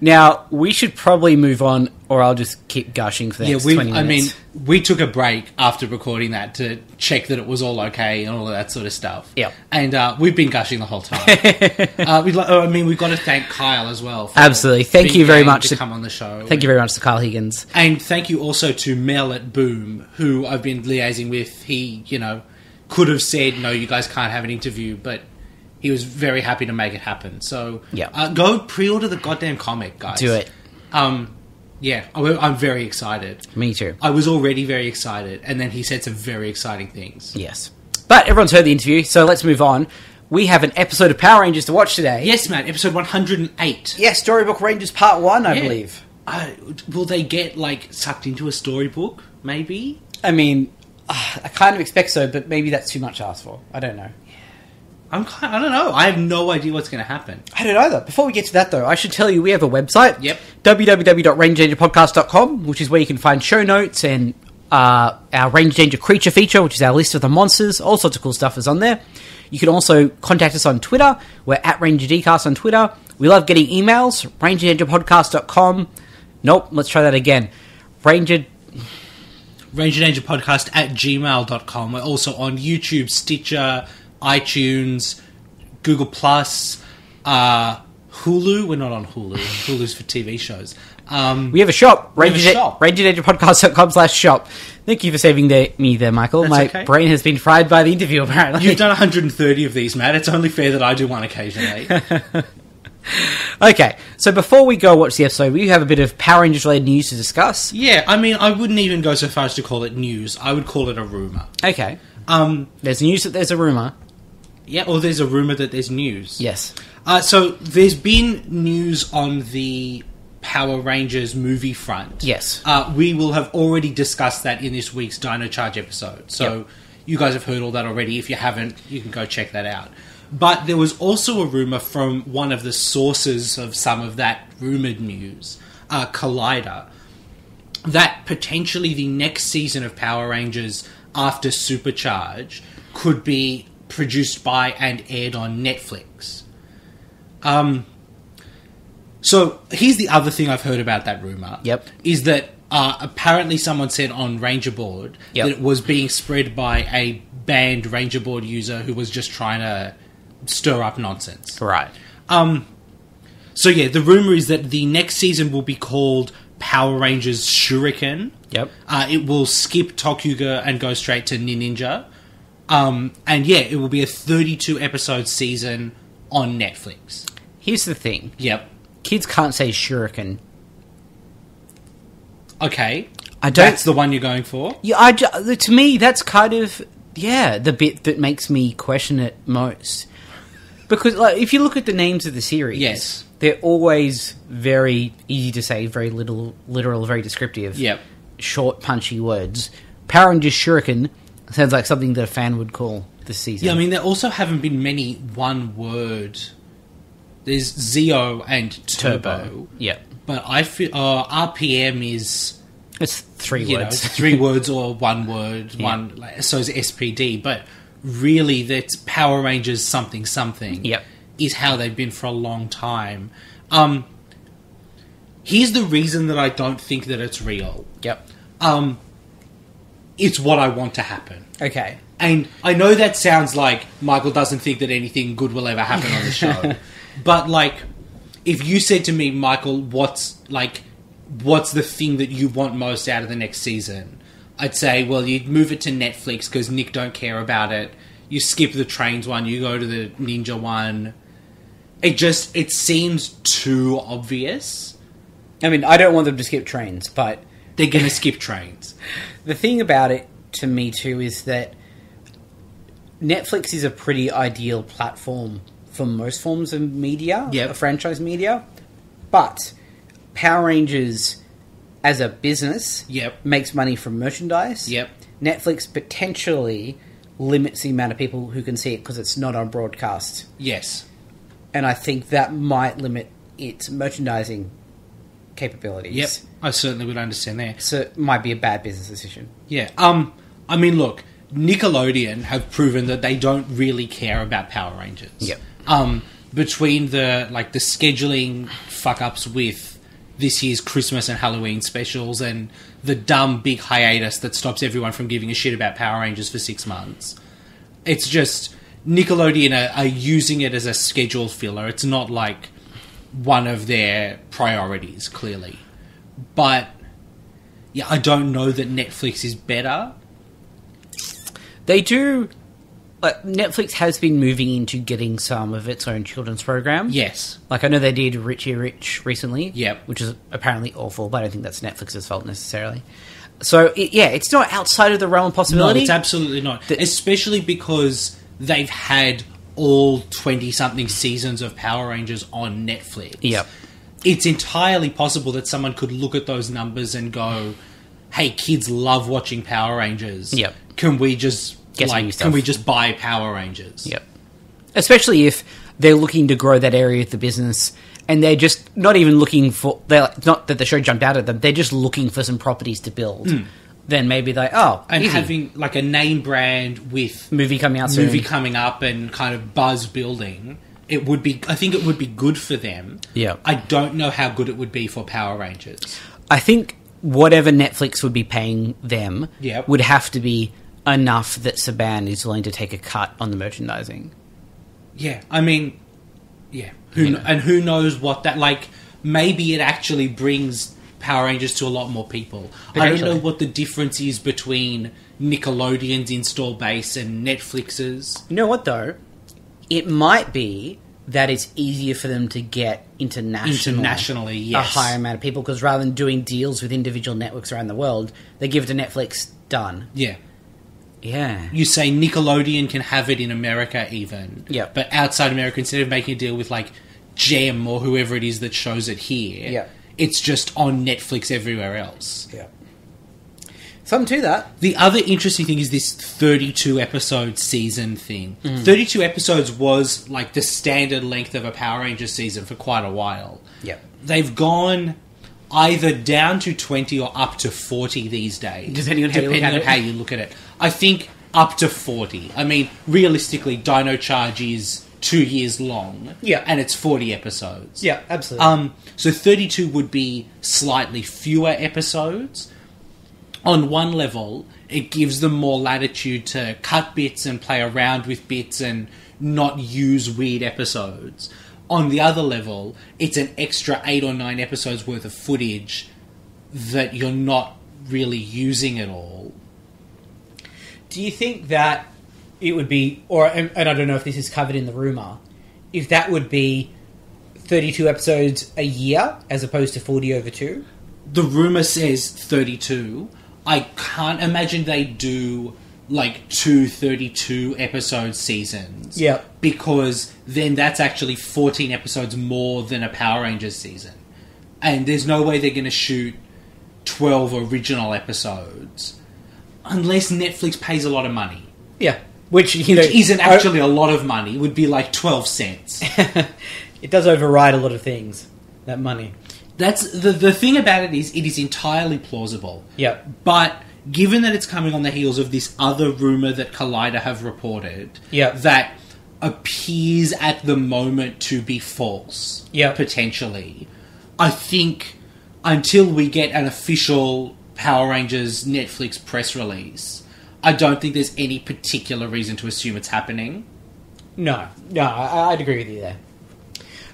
Now we should probably move on, or I'll just keep gushing for the Yeah, next we. twenty I mean, we took a break after recording that to check that it was all okay and all of that sort of stuff. Yeah. and uh, we've been gushing the whole time. uh, we'd li- I mean, we've got to thank Kyle as well. For Absolutely. Thank you very much to to- come on the show. Thank you very much to Kyle Higgins. And thank you also to Mel at Boom, who I've been liaising with. He, you know, could have said, no, you guys can't have an interview, but he was very happy to make it happen. So, Yeah. uh, go pre order the goddamn comic, guys. Do it. Um, yeah, I- I'm very excited. Me too. I was already very excited, and then he said some very exciting things. Yes. But everyone's heard the interview, so let's move on. We have an episode of Power Rangers to watch today. Yes, Matt, episode 108. Yeah, Storybook Rangers Part 1, I Yeah. believe. Uh, will they get, like, sucked into a storybook, maybe? I mean, uh, I kind of expect so, but maybe that's too much asked for. I don't know. I'm kind. I don't know. I have no idea what's going to happen. I don't either. Before we get to that, though, I should tell you we have a website. Yep. www.rangerdangerpodcast.com, which is where you can find show notes and uh, our Ranger Danger creature feature, which is our list of the monsters. All sorts of cool stuff is on there. You can also contact us on Twitter. We're at RangerDcast on Twitter. We love getting emails. RangerDangerPodcast.com. Nope, let's try that again. Ranger. Ranger Podcast at gmail.com. We're also on YouTube, Stitcher, iTunes, Google Plus, uh, Hulu. We're not on Hulu. Hulu's for TV shows. Um, We have a shop. We have a Ranger, shop. RangerDangerPodcast.com slash shop. Thank you for saving the, me there, Michael. That's My okay. brain has been fried by the interview, apparently. you've done 130 of these, Matt. It's only fair that I do one occasionally. Okay, so before we go watch the episode, we have a bit of Power Rangers related news to discuss. yeah, I mean, I wouldn't even go so far as to call it news. I would call it a rumor. Okay, Um, there's news that there's a rumor. Yeah, or there's a rumor that there's news. Yes. Uh, so there's been news on the Power Rangers movie front. Yes. Uh, we will have already discussed that in this week's Dino Charge episode. So Yep. you guys have heard all that already. If you haven't, you can go check that out. But there was also a rumor from one of the sources of some of that rumored news, uh, Collider, that potentially the next season of Power Rangers after Supercharge could be produced by and aired on Netflix. Um, so here's the other thing I've heard about that rumor. Yep. Is that uh, apparently someone said on Ranger Board Yep. that it was being spread by a banned Ranger Board user who was just trying to stir up nonsense. Right. Um, so yeah, the rumor is that the next season will be called Power Rangers Shuriken. Yep. Uh, it will skip ToQger and go straight to Ninja. Um, and yeah, it will be a 32 episode season on Netflix. Here's the thing: Yep. kids can't say shuriken. Okay. I don't. That's the one you're going for? yeah, I to me that's kind of yeah the bit that makes me question it most because like if you look at the names of the series, Yes. they're always very easy to say, very little literal, very descriptive. Yep. short, punchy words. Power Rangers Shuriken sounds like something that a fan would call this season. Yeah, I mean, there also haven't been many one word. There's Zeo and Turbo. Turbo. Yeah, But I feel uh, RPM is it's three you know, words. three words or one word, Yeah. one like, so is SPD. But really, that's Power Rangers something something. Yep. is how they've been for a long time. Um, here's the reason that I don't think that it's real. yep. Um, it's what I want to happen. Okay. And I know that sounds like Michael doesn't think that anything good will ever happen on the show. but like if you said to me, Michael, what's like what's the thing that you want most out of the next season? I'd say, well, you'd move it to Netflix because Nick don't care about it. You skip the trains one, you go to the ninja one. It just it seems too obvious. I mean, I don't want them to skip trains, but They're gonna skip trains. the thing about it to me too is that Netflix is a pretty ideal platform for most forms of media, Yep. of franchise media. But Power Rangers as a business Yep. makes money from merchandise. Yep. Netflix potentially limits the amount of people who can see it because it's not on broadcast. Yes. And I think that might limit its merchandising capabilities. Yep. I certainly would understand there. So it might be a bad business decision. Yeah. Um. I mean, look, Nickelodeon have proven that they don't really care about Power Rangers. Yep. Um. Between the like the scheduling fuck ups with this year's Christmas and Halloween specials and the dumb big hiatus that stops everyone from giving a shit about Power Rangers for six months, it's just Nickelodeon are, are using it as a schedule filler. It's not like one of their priorities, clearly. But yeah, I don't know that Netflix is better. They do. Like, Netflix has been moving into getting some of its own children's program. Yes. Like I know they did Richie Rich recently. Yep. Which is apparently awful, but I don't think that's Netflix's fault necessarily. So it, yeah, it's not outside of the realm of No, possibility. it's absolutely not. The- Especially because they've had all 20 something seasons of Power Rangers on Netflix. Yep. It's entirely possible that someone could look at those numbers and go, hey, kids love watching Power Rangers. Yep. Can we just. Get like, stuff." can we just buy Power Rangers? Yep. especially if they're looking to grow that area of the business and they're just not even looking for they're not that the show jumped out at them they're just looking for some properties to build hmm. Then maybe they oh and easy. having like a name brand with movie coming out soon movie coming up and kind of buzz building, it would be. I think it would be good for them. Yeah. I don't know how good it would be for Power Rangers. I think whatever Netflix would be paying them Yep. would have to be enough that Saban is willing to take a cut on the merchandising. Yeah, I mean, yeah, who You know. and who knows what that like? Maybe it actually brings Power Rangers to a lot more people. I don't know what the difference is between Nickelodeon's install base and Netflix's. You know what though? It might be that it's easier for them to get international, Internationally, a higher amount of people because rather than doing deals with individual networks around the world, they give it to Netflix. Done. Yeah, Yeah. you say Nickelodeon can have it in America, even. Yeah. But outside America, instead of making a deal with like Gem or whoever it is that shows it here, Yeah. It's just on Netflix everywhere else. Yeah. Something to that. The other interesting thing is this 32 episode season thing. Mm. 32 episodes was like the standard length of a Power Rangers season for quite a while. Yeah. They've gone either down to 20 or up to 40 these days. Depending on how you look on how you look at it. I think up to 40. I mean, realistically, Dino Charge is two years long. Yeah. And it's 40 episodes. Yeah, absolutely. Um, so 32 would be slightly fewer episodes. On one level, it gives them more latitude to cut bits and play around with bits and not use weird episodes. On the other level, it's an extra eight or nine episodes worth of footage that you're not really using at all. Do you think that it would be, or and, and I don't know if this is covered in the rumor, if that would be thirty-two episodes a year as opposed to forty over two? the rumor says 32. I can't imagine they do like two 32 episode seasons. Yeah. Because then that's actually 14 episodes more than a Power Rangers season. And there's no way they're going to shoot 12 original episodes unless Netflix pays a lot of money. Yeah, which you Which know isn't actually a lot of money, would be like 12 cents. it does override a lot of things. That money. That's the the thing about it is it is entirely plausible. Yeah. But given that it's coming on the heels of this other rumor that Collider have reported, Yeah. that appears at the moment to be false, Yeah. potentially, I think until we get an official Power Rangers Netflix press release, I don't think there's any particular reason to assume it's happening. No, no, I, I'd agree with you there.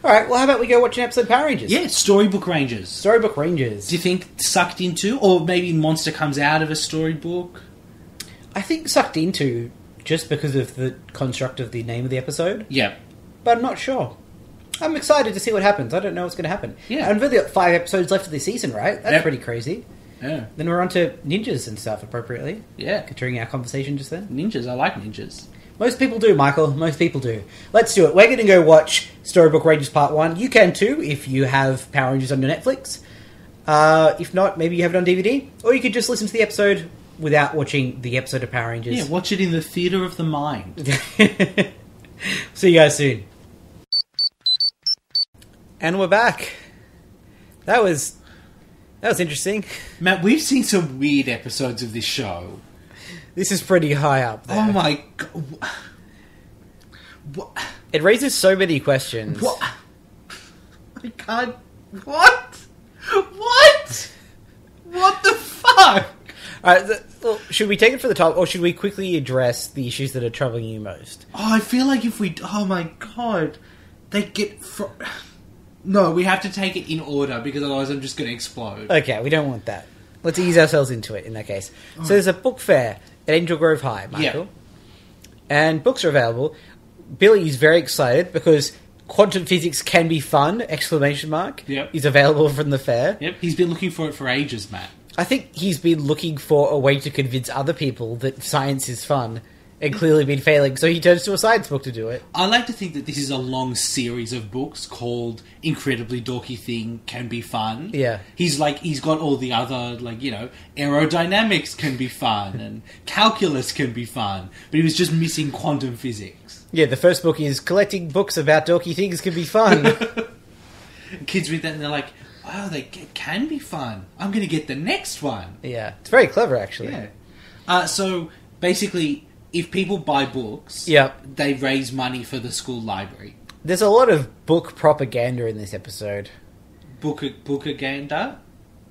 All right, well, how about we go watch an episode of Power Rangers? Yeah, Storybook Rangers. Storybook Rangers. Do you think sucked into, or maybe Monster comes out of a storybook? I think sucked into just because of the construct of the name of the episode, Yeah, but I'm not sure. I'm excited to see what happens. I don't know what's going to happen. Yeah. and we've got five episodes left of the season, right? That's Yep. pretty crazy. Yeah, Then we're on to ninjas and stuff, appropriately, yeah. considering our conversation just then. Ninjas, I like ninjas. Most people do, Michael. Most people do. Let's do it. We're going to go watch Storybook Rangers Part 1. You can too if you have Power Rangers on your Netflix. Uh, if not, maybe you have it on DVD. Or you could just listen to the episode without watching the episode of Power Rangers. Yeah, watch it in the theater of the mind. See you guys soon. And we're back. That was that was interesting. Matt, we've seen some weird episodes of this show. This is pretty high up. There. Oh my god. What? It raises so many questions. What? I can't. What? What? What the fuck? All right, well, should we take it for the top, or should we quickly address the issues that are troubling you most? Oh, I feel like if we. Oh my god. They get. Fr- no, we have to take it in order because otherwise I'm just going to explode. Okay, we don't want that. Let's ease ourselves into it in that case. So there's a book fair at Angel Grove High, Michael, Yeah. and books are available. Billy is very excited because quantum physics can be fun! Exclamation mark. Yep. Is available from the fair. Yep, he's been looking for it for ages, Matt. I think he's been looking for a way to convince other people that science is fun, and clearly been failing, so he turns to a science book to do it. I like to think that this is a long series of books called Incredibly Dorky Thing Can Be Fun. Yeah. He's like, he's got all the other, like, you know, aerodynamics can be fun and calculus can be fun, but he was just missing quantum physics. Yeah, the first book is collecting books about dorky things can be fun. Kids read that and they're like, wow, they can be fun. I'm going to get the next one. yeah, it's very clever actually. Yeah. Uh, so basically, if people buy books, Yep. they raise money for the school library. There's a lot of book propaganda in this episode. Book bookaganda.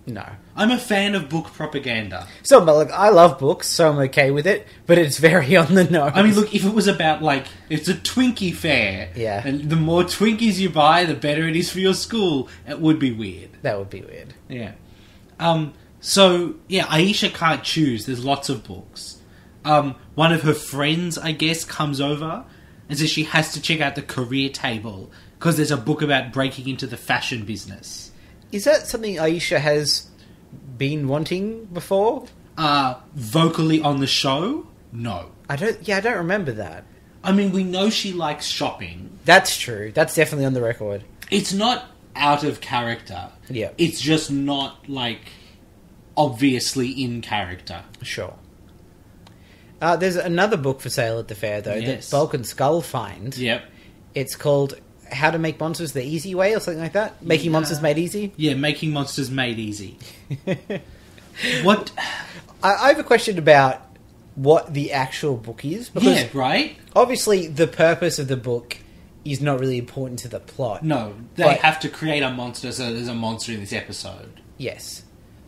No. I'm a fan of book propaganda. So, but look, I love books, so I'm okay with it, but it's very on the nose. I mean, look, if it was about like it's a Twinkie fair, Yeah. and the more Twinkies you buy, the better it is for your school. It would be weird. that would be weird. Yeah. Um. So yeah, Aisha can't choose. There's lots of books. Um. One of her friends, I guess, comes over and says she has to check out the career table because there's a book about breaking into the fashion business. Is that something Aisha has been wanting before? Uh, vocally on the show, no. I don't. Yeah, I don't remember that. I mean, we know she likes shopping. That's true. That's definitely on the record. It's not out of character. Yeah. It's just not like obviously in character. Sure. Uh, there's another book for sale at the fair, though, Yes. that Bulk and Skull find. Yep. It's called How to Make Monsters the Easy Way, or something like that. Making Monsters Made Easy. Yeah, making monsters made easy. what? I, I have a question about what the actual book is because Yeah, right? obviously the purpose of the book is not really important to the plot. No, they But- have to create a monster, so there's a monster in this episode. Yes,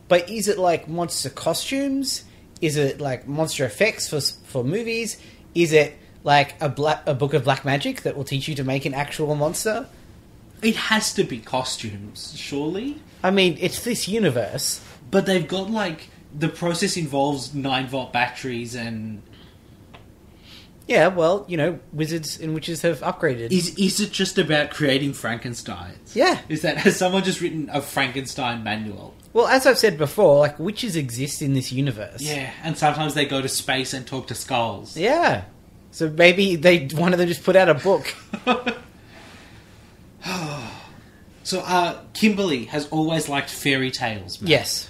but is it like monster costumes? Is it like monster effects for for movies? Is it like a black a book of black magic that will teach you to make an actual monster? It has to be costumes, surely. I mean, it's this universe. But they've got like the process involves nine volt batteries, and Yeah, well, you know, wizards and witches have upgraded. is is it just about creating Frankenstein's? Yeah. Is that has someone just written a Frankenstein manual? Well, as I've said before, like witches exist in this universe. Yeah, and sometimes they go to space and talk to skulls. Yeah. So maybe they one of them just put out a book. So, uh, Kimberly has always liked fairy tales. Matt. yes.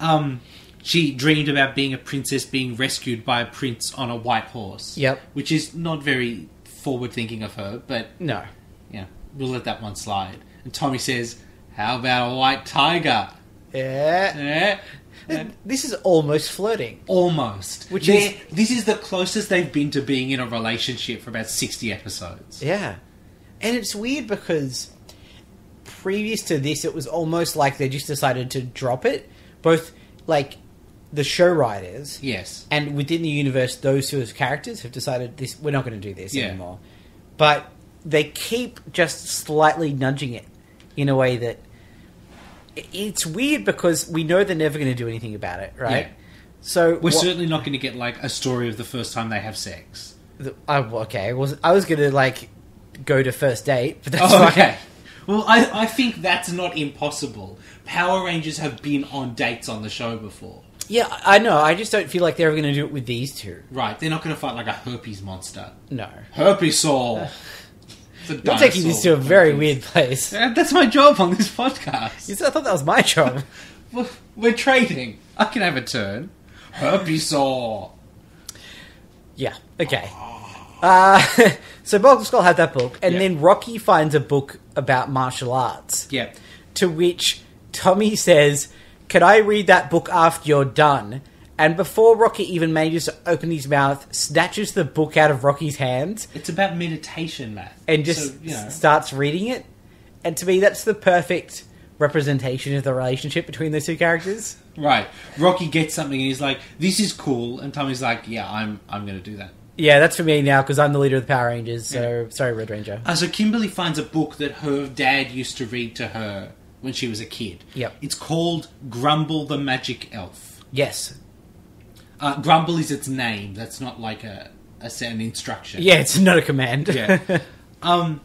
Um, she dreamed about being a princess being rescued by a prince on a white horse. Yep. Which is not very forward thinking of her, but No. yeah, we'll let that one slide. And Tommy says, How about a white tiger? Yeah. Eh? This is almost flirting. Almost. Which They're- is- this is the closest they've been to being in a relationship for about 60 episodes. Yeah. And it's weird because previous to this, it was almost like they just decided to drop it. Both, like, the show writers Yes. and within the universe, those who as characters have decided this. We're not going to do this Yeah. anymore. But they keep just slightly nudging it in a way that it's weird because we know they're never going to do anything about it, right? Yeah. So We're what- certainly not going to get like a story of the first time they have sex. the- I, okay, I was I was going to like go to first date, but that's Oh, okay. Well, I, I think that's not impossible. Power Rangers have been on dates on the show before. Yeah, I know. I just don't feel like they're ever going to do it with these two. Right, they're not going to fight like a herpes monster. No, Herpes a you're taking this to a very weird place. Yeah, That's my job on this podcast. You said- I thought that was my job. We're- We're trading. I can have a turn. Herpesaur! Yeah. Okay. Uh, so Bulk Skull had that book, and Yeah. then Rocky finds a book about martial arts. Yeah. To which Tommy says, "Can I read that book after you're done?" And before Rocky even manages to open his mouth, snatches the book out of Rocky's hands It's about meditation, Matt. and just So, you know, starts reading it. And to me, that's the perfect representation of the relationship between those two characters. right. Rocky gets something and he's like, "This is cool," and Tommy's like, "Yeah, I'm, I'm going to do that." Yeah, that's for me now because I'm the leader of the Power Rangers. So sorry, Red Ranger. Uh, so Kimberly finds a book that her dad used to read to her when she was a kid. Yep. It's called Grumble the Magic Elf. Yes. Uh, Grumble is its name. That's not like a, a set an instruction. Yeah, it's not a command. Yeah. um.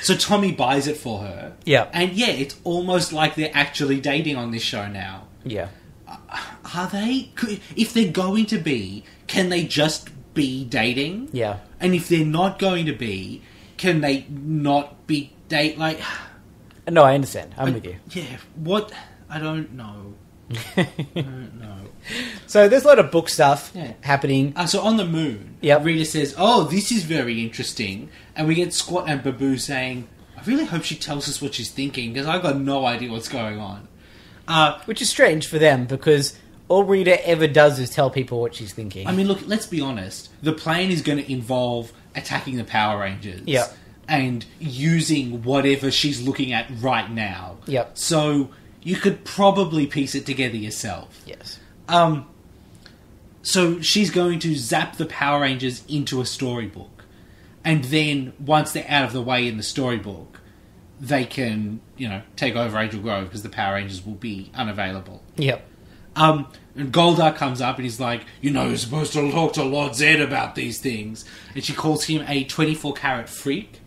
So Tommy buys it for her. Yeah. And yeah, it's almost like they're actually dating on this show now. yeah. Are they? Could, if they're going to be, can they just be dating? Yeah. And if they're not going to be, can they not be date like? No, I understand. I'm with you. Yeah. What? I don't know. I don't know. So there's a lot of book stuff Yeah. happening. Uh, so on the moon, Yep. Rita says, "Oh, this is very interesting," and we get Squatt and Baboo saying, "I really hope she tells us what she's thinking because I've got no idea what's going on." Uh, Which is strange for them because all Rita ever does is tell people what she's thinking. I mean, look, let's be honest. The plan is going to involve attacking the Power Rangers. Yep. And using whatever she's looking at right now. Yep. So you could probably piece it together yourself. yes. Um, so she's going to zap the Power Rangers into a storybook, and then once they're out of the way in the storybook, they can you know take over Angel Grove because the Power Rangers will be unavailable. Yep. Um, and Goldar comes up and he's like, "You know, you're supposed to talk to Lord Zed about these things," and she calls him a twenty-four carat freak.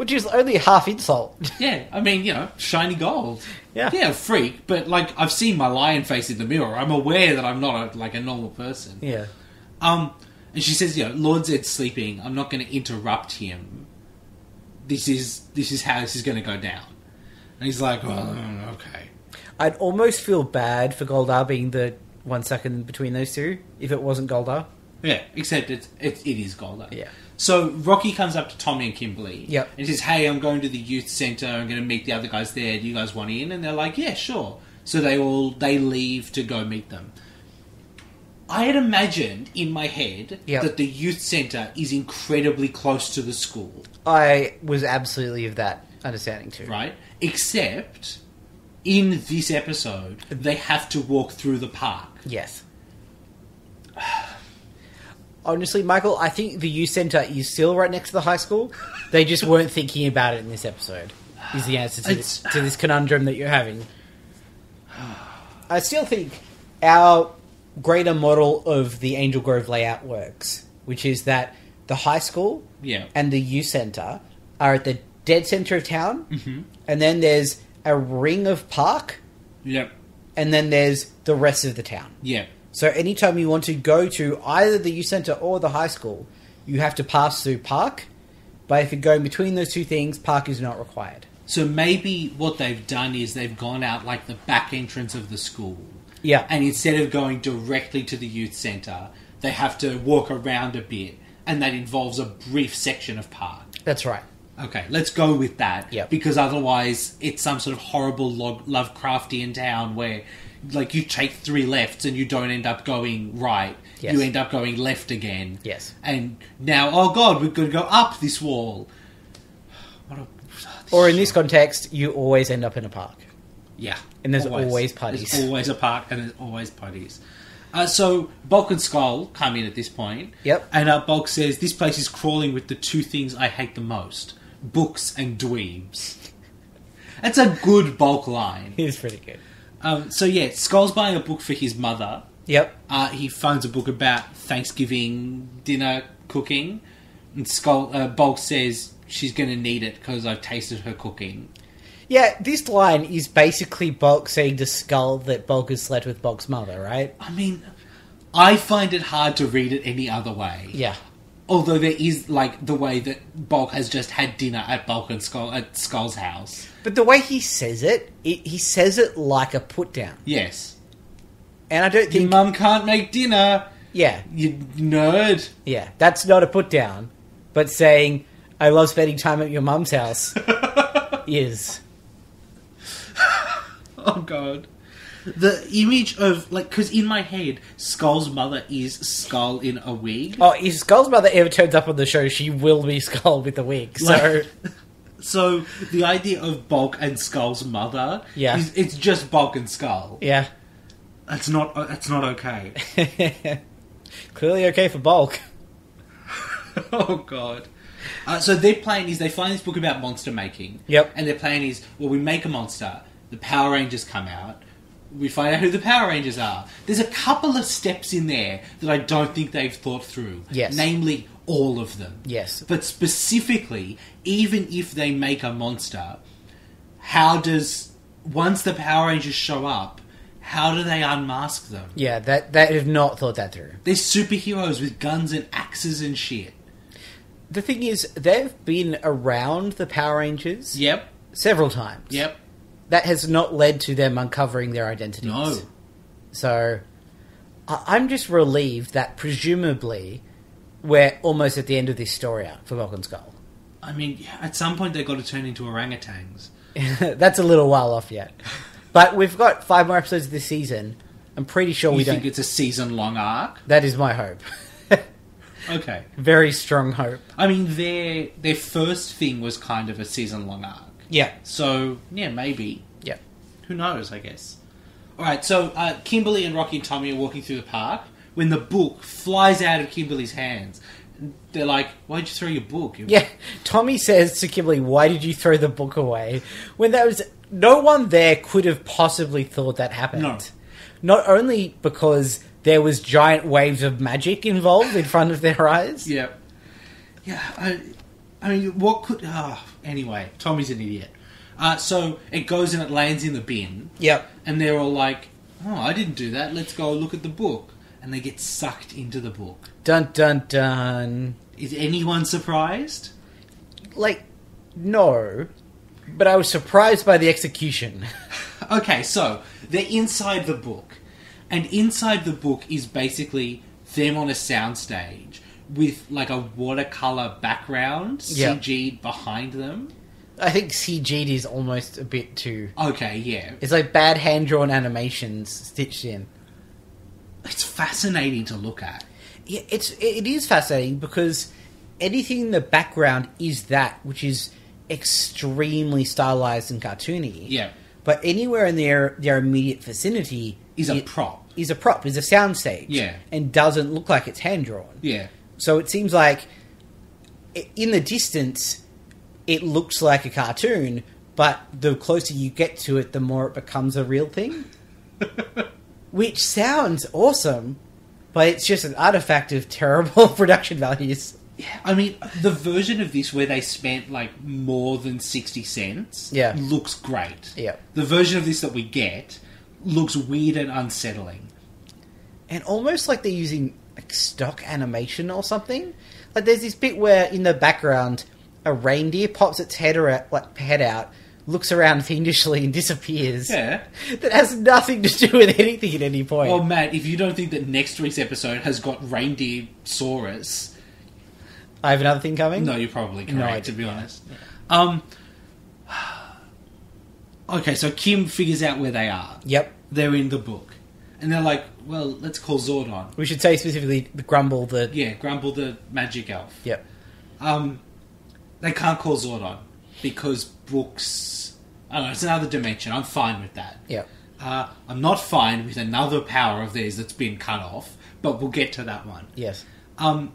Which is only half insult. Yeah, I mean, you know, shiny gold. Yeah. yeah, freak. But like, I've seen my lion face in the mirror. I'm aware that I'm not a, like a normal person. yeah. Um, and she says, you know, Lord Zed's sleeping. I'm not going to interrupt him. This is this is how this is going to go down. And he's like, well, okay. I'd almost feel bad for Goldar being the one second between those two if it wasn't Goldar. Yeah, except it's, it, it is Goldar. Yeah. So Rocky comes up to Tommy and Kimberly. Yep. And says, hey, I'm going to the youth centre. I'm going to meet the other guys there. Do you guys want in? And they're like, yeah, sure. So they all they leave to go meet them. I had imagined in my head Yep. that the youth centre is incredibly close to the school. I was absolutely of that understanding too. right? Except in this episode, they have to walk through the park. Yes. Honestly, Michael, I think the youth centre is still right next to the high school. They just weren't thinking about it in this episode. Is the answer to this, to this conundrum that you're having? I still think our greater model of the Angel Grove layout works, which is that the high school Yeah. and the youth centre are at the dead centre of town, mm-hmm. and then there's a ring of park, Yep. and then there's the rest of the town. Yeah. So anytime you want to go to either the youth centre or the high school, you have to pass through park. But if you're going between those two things, park is not required. So maybe what they've done is they've gone out like the back entrance of the school. Yeah. And instead of going directly to the youth centre, they have to walk around a bit, and that involves a brief section of park. That's right. Okay, let's go with that. Yep. Because otherwise, it's some sort of horrible log- Lovecraftian town where, like, you take three lefts and you don't end up going right. Yes. You end up going left again. Yes. And now, oh god, we're going to go up this wall. What a, Or in this context, you always end up in a park. yeah. And there's always putties. There's always a park and there's always putties. Uh, so Bulk and Skull come in at this point. Yep. And uh, Bulk says, This place is crawling with the two things I hate the most books and dweebs. That's a good Bulk line. It's pretty good. Um, so, yeah, Skull's buying a book for his mother. Yep. Uh, he finds a book about Thanksgiving dinner cooking. And Skull, uh, Bulk says she's going to need it because I've tasted her cooking. Yeah, this line is basically Bulk saying to Skull that Bulk has slept with Bulk's mother, right? I mean, I find it hard to read it any other way. Yeah. Although there is like the way that Bulk has just had dinner at Bulk and Skull at Skull's house. But the way he says it, it he says it like a put down. Yes. And I don't Your think. mum can't make dinner. Yeah, You nerd. yeah, that's not a put down. But saying, I love spending time at your mum's house is. Oh god. The image of like because in my head, Skull's mother is Skull in a wig. Oh, if Skull's mother ever turns up on the show, she will be Skull with the wig. So, Like- So the idea of Bulk and Skull's mother, Yeah. is, it's just Bulk and Skull. yeah. That's not. That's not okay. Clearly okay for Bulk. oh god. Uh, so their plan is they find this book about monster making. Yep. And their plan is, well, we make a monster. The Power Rangers come out. We find out who the Power Rangers are. There's a couple of steps in there that I don't think they've thought through. Yes. Namely, all of them. Yes. But specifically, even if they make a monster, how does once the Power Rangers show up, how do they unmask them? Yeah, that that have not thought that through. They're superheroes with guns and axes axes and shit. The thing is, they've been around the Power Rangers Yep. several times. Yep. That has not led to them uncovering their identities. No. So, I- I'm just relieved that presumably we're almost at the end of this story arc for Bulk and Skull. I mean, at some point they've got to turn into orangutans. That's a little while off yet. But we've got five more episodes this season. I'm pretty sure You we think don't. it's a season long arc? That is my hope. Okay. Very strong hope. I mean, their their first thing was kind of a season long arc. Yeah. So yeah, maybe. Yeah. Who knows? I guess. All right. So uh, Kimberly and Rocky and Tommy are walking through the park when the book flies out of Kimberly's hands. They're like, "Why'd you throw your book?" You- Yeah. Tommy says to Kimberly, Why did you throw the book away? When there was no one there could have possibly thought that happened. No. Not only because there was giant waves of magic involved in front of their eyes. Yeah. Yeah. I, I mean, what could? ah anyway, Tommy's an idiot. Uh, so it goes and it lands in the bin. Yep. And they're all like, "Oh, I didn't do that. Let's go look at the book." And they get sucked into the book. Dun dun dun. Is anyone surprised? Like, no. But I was surprised by the execution. Okay, so they're inside the book, and inside the book is basically them on a soundstage with like a watercolor background Yeah. CG behind them. I think CG'd is almost a bit too. Okay, yeah, It's like bad hand drawn animations stitched in. it's fascinating to look at. Yeah, it's it is fascinating because anything in the background is that which is extremely stylized and cartoony. Yeah, But anywhere in their their immediate vicinity is a prop. is a prop, is a soundstage. Yeah. And doesn't look like it's hand drawn. Yeah, So it seems like in the distance it looks like a cartoon, but the closer you get to it, the more it becomes a real thing. Which sounds awesome, but it's just an artifact of terrible production values. Yeah, I mean the version of this where they spent like more than sixty cents. Yeah. looks great. Yeah. the version of this that we get looks weird and unsettling. And almost like they're using like stock animation or something. Like there's this bit where in the background a reindeer pops its head out, like head out, looks around fiendishly and disappears. Yeah. That has nothing to do with anything at any point. Well, Matt, if you don't think that next week's episode has got reindeer saurus, I have another thing coming. no, you're probably correct. No, I to be yeah. honest. Um. Okay, so Kim figures out where they are. Yep. They're in the book, and they're like, "Well, let's call Zordon." We should say specifically the Grumble. The Yeah, Grumble the magic elf. yep. Um, they can't call Zordon because books. I don't know. It's another dimension. I'm fine with that. Yep. Uh, I'm not fine with another power of theirs that's been cut off, but we'll get to that one. Yes. Um,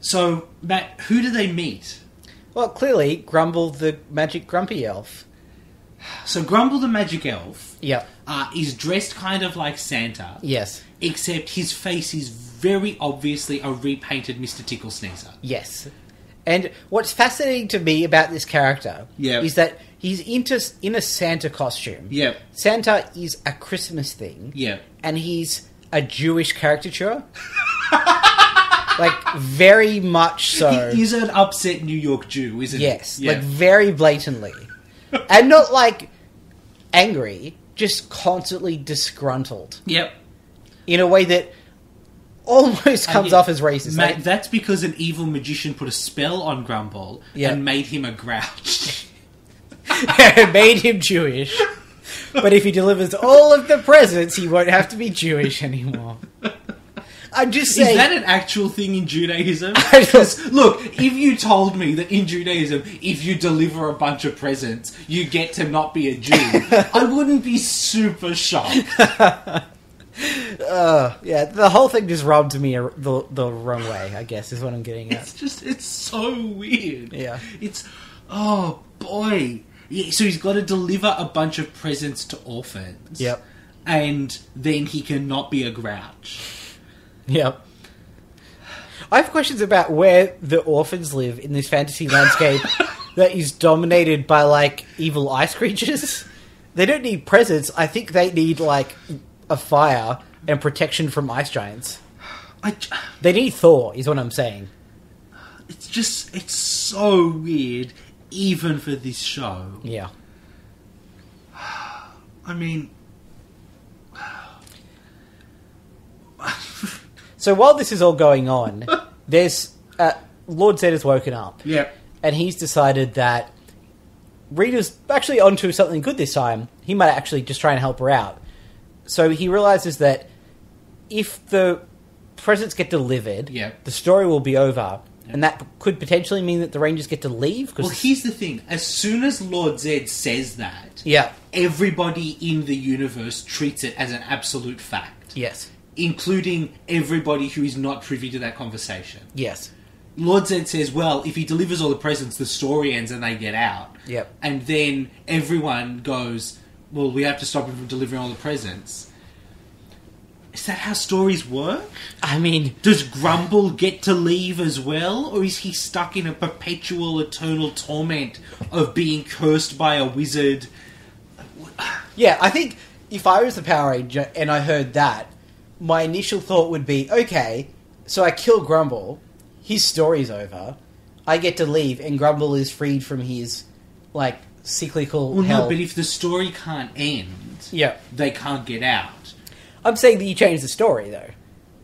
so Matt, who do they meet? Well, clearly Grumble the magic grumpy elf. So Grumble the magic elf Yep. Uh, is dressed kind of like Santa, Yes. except his face is very obviously a repainted Mr. Tickle Sneezer. Yes. And what's fascinating to me about this character Yep. is that he's into in a Santa costume. Yep. Santa is a Christmas thing. Yep. And he's a Jewish caricature. like very much so. He is an upset New York Jew, isn't yes, he? like very blatantly. and not like angry, just constantly disgruntled yep. in a way that almost comes yeah, off as racist. Matt, Like, that's because an evil magician put a spell on Grumble Yeah. and made him a grouch. made him Jewish. But if he delivers all of the presents, he won't have to be Jewish anymore. I'm just Is that an actual thing in Judaism? I don't- 'Cause, Look, if you told me that in Judaism, if you deliver a bunch of presents, you get to not be a Jew, I wouldn't be super shocked. Oh, yeah, the whole thing just rubbed me the, the wrong way, I guess, is what I'm getting at. It's just, it's so weird. Yeah. It's, oh boy. Yeah, so he's got to deliver a bunch of presents to orphans. Yep. And then he cannot be a grouch. Yep. I have questions about where the orphans live in this fantasy landscape that is dominated by, like, evil ice creatures. They don't need presents. I think they need, like, a fire and protection from ice giants. I, j- They need Thor, is what I'm saying. it's just it's so weird, even for this show. Yeah. I mean, So while this is all going on, there's uh, Lord Zed has woken up, yeah, and he's decided that Rita's actually onto something good this time. He might actually just try and help her out. So he realizes that if the presents get delivered, Yeah. the story will be over, and that could potentially mean that the Rangers get to leave. Cause Well, here's the thing: as soon as Lord Zed says that, yeah, everybody in the universe treats it as an absolute fact, yes, including everybody who is not privy to that conversation. yes, Lord Zed says, well, if he delivers all the presents, the story ends and they get out. Yep. And then everyone goes, well, we have to stop him from delivering all the presents. Is that how stories work? I mean, Does Grumble get to leave as well? Or is he stuck in a perpetual, eternal torment of being cursed by a wizard? Yeah, I think if I was the Power Ranger and I heard that, my initial thought would be, okay, so I kill Grumble, his story's over, I get to leave, and Grumble is freed from his, like, cyclical Well, hell. no, but if the story can't end, yeah. they can't get out. I'm saying that you change the story, though.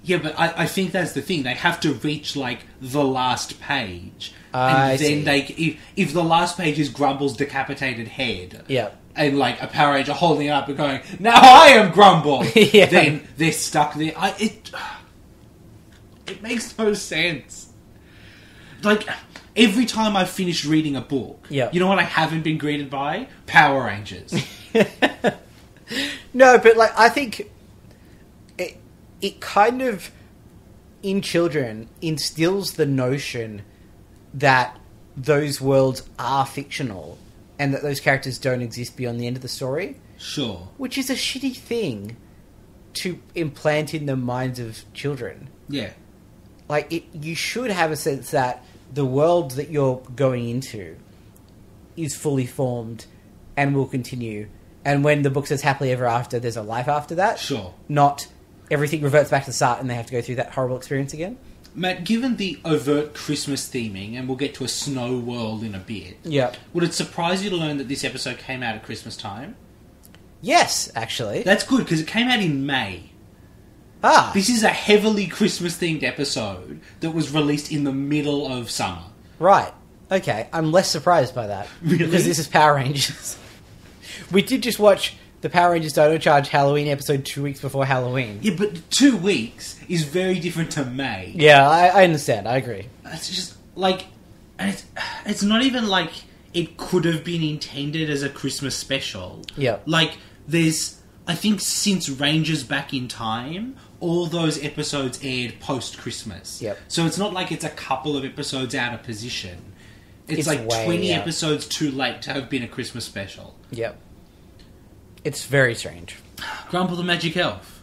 Yeah, but I, I think that's the thing. They have to reach like the last page, ah, I and then they if, if the last page is Grumble's decapitated head, Yeah. and like a Power Ranger holding it up and going, "Now I am Grumble," Yeah. then they're stuck there. I, it it makes no sense. Like every time I finish reading a book, Yeah. you know what I haven't been greeted by Power Rangers. No, but, like, I think it, kind of, in children, instills the notion that those worlds are fictional and that those characters don't exist beyond the end of the story. sure, which is a shitty thing to implant in the minds of children. yeah, Like it, you should have a sense that the world that you're going into is fully formed and will continue. And when the book says happily ever after, there's a life after that. sure. Not everything reverts back to the start and they have to go through that horrible experience again. Matt, given the overt Christmas theming, and we'll get to a snow world in a bit, Yeah. would it surprise you to learn that this episode came out at Christmas time? Yes, actually. That's good because it came out in May. ah. This is a heavily Christmas themed episode that was released in the middle of summer. Right. Okay. I'm less surprised by that. Really? Because this is Power Rangers. we did just watch the Power Rangers Dino Charge Halloween episode two weeks before Halloween. Yeah, but two weeks is very different to May. Yeah, I, I understand. I agree. It's just like, and it's, it's not even like it could have been intended as a Christmas special. Yeah. Like, there's, I think since Rangers Back in Time, all those episodes aired post Christmas. Yep. So it's not like it's a couple of episodes out of position. It's, It's like way 20 out. episodes too late to have been a Christmas special. Yep. It's very strange. Grumble the Magic Elf.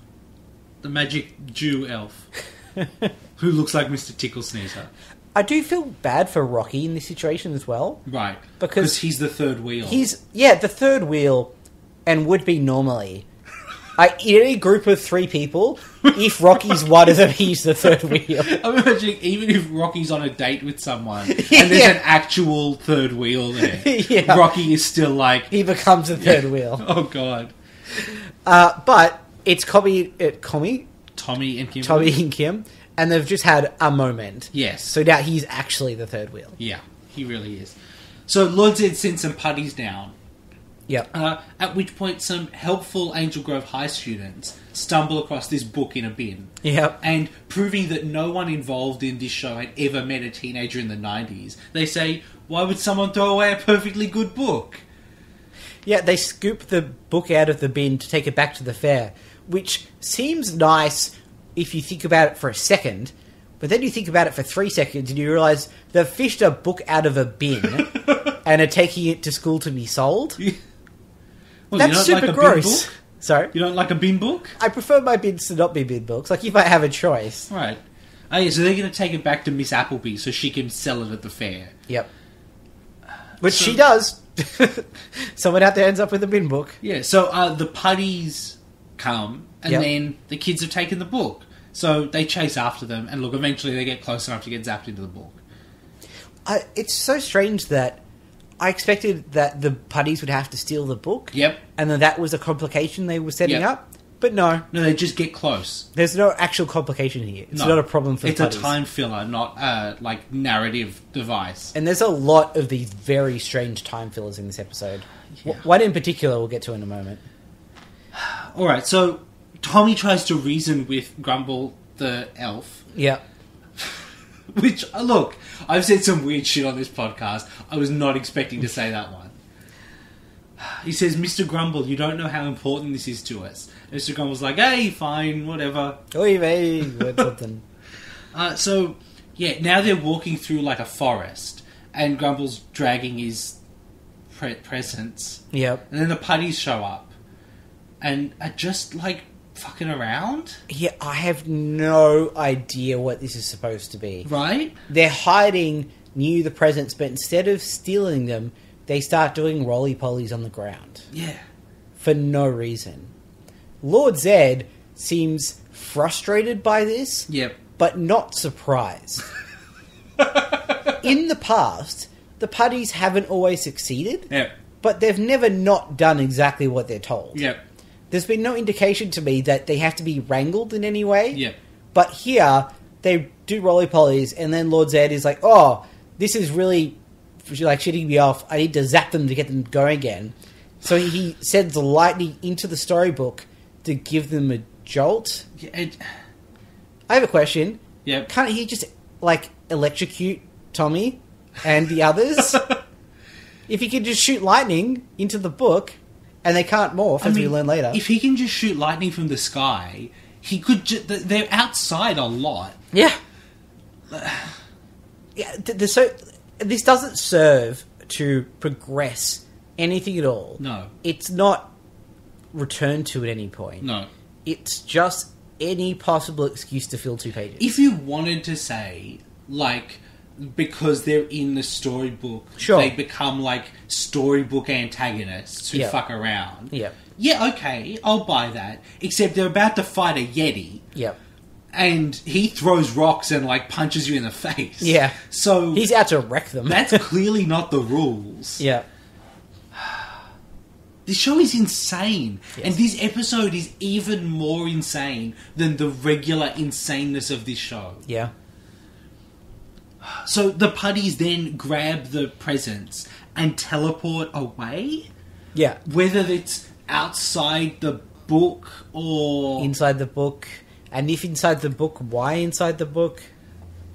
The Magic Jew Elf. who looks like Mr. Tickle Sneezer. I do feel bad for Rocky in this situation as well. Right. Because- he's the third wheel. He's yeah, the third wheel, and would be normally. I, in any group of three people, if Rocky's one of them, he's the third wheel. I'm imagining even if Rocky's on a date with someone and Yeah. there's an actual third wheel there, Yeah. Rocky is still like, He becomes the third wheel. oh god. Uh, but it's Commy, uh, Commy, Tommy and Kim. Tommy and Kim, and they've just had a moment. Yes. So now he's actually the third wheel. Yeah, he really is. So Lord Zed sends some putties down, Yep. uh, at which point some helpful Angel Grove High students stumble across this book in a bin. Yep. And proving that no one involved in this show had ever met a teenager in the 90s, they say, why would someone throw away a perfectly good book? Yeah, they scoop the book out of the bin to take it back to the fair, which seems nice if you think about it for a second, but then you think about it for three seconds and you realise they've fished a book out of a bin and are taking it to school to be sold. Well, That's super like a bin gross. book? Sorry? You don't like a bin book? I prefer my bins to not be bin books. Like, if I have a choice. Right. Oh, yeah, so they're going to take it back to Miss Appleby so she can sell it at the fair. Yep. Which So- she does. Someone out there ends up with a bin book. Yeah, so uh, the putties come, and Yep. then the kids have taken the book. So they chase after them, and look, eventually they get close enough to get zapped into the book. I, it's so strange that I expected that the putties would have to steal the book. Yep. And that that was a complication they were setting Yep. up. But no, No, they just get close. there's no actual complication here. It's No. not a problem for It's the a putties. time filler, not a like narrative device. And there's a lot of these very strange time fillers in this episode. W One in particular we'll get to in a moment. All right, so Tommy tries to reason with Grumble the elf, Yeah. which uh, look, I've said some weird shit on this podcast. I was not expecting to say that one. He says, "Mr. Grumble, you don't know how important this is to us." And Mr. Grumble's like, "Hey, fine, whatever." Vey, or something. Uh, so, yeah, now they're walking through like a forest, and Grumble's dragging his pre- presents, Yep. and then the putties show up, and are just like fucking around, Yeah, I have no idea what this is supposed to be. right? They're hiding near the presents, but instead of stealing them, they start doing roly polies on the ground Yeah. for no reason. Lord Zed seems frustrated by this, Yep. but not surprised. In the past, the putties haven't always succeeded, Yep. but they've never not done exactly what they're told. Yep. There's been no indication to me that they have to be wrangled in any way. Yep. But here, they do roly polies, and then Lord Zed is like, "Oh, this is really like shitting me off. I need to zap them to get them going again." So he sends lightning into the storybook to give them a jolt. Yeah, it- I have a question. Yep. Can't he just like electrocute Tommy and the others? if he could just shoot lightning into the book, and they can't morph, I as we learn later. If he can just shoot lightning from the sky, he could. Ju- they're outside a lot. Yeah. yeah. th- th- so this doesn't serve to progress anything at all. No. It's not returned to at any point. No. It's just any possible excuse to fill two pages. If you wanted to say like because they're in the storybook, Sure. they become like storybook antagonists who Yeah. fuck around. yeah. Yeah, okay, I'll buy that. Except they're about to fight a yeti, Yeah. and he throws rocks and like punches you in the face. Yeah. So He's out to wreck them. that's clearly not the rules. yeah. This show is insane, and this episode is even more insane than the regular insaneness of this show. Yeah. So the putties then grab the presents and teleport away, Yeah. whether it's outside the book or Inside the book. And if inside the book, why inside the book?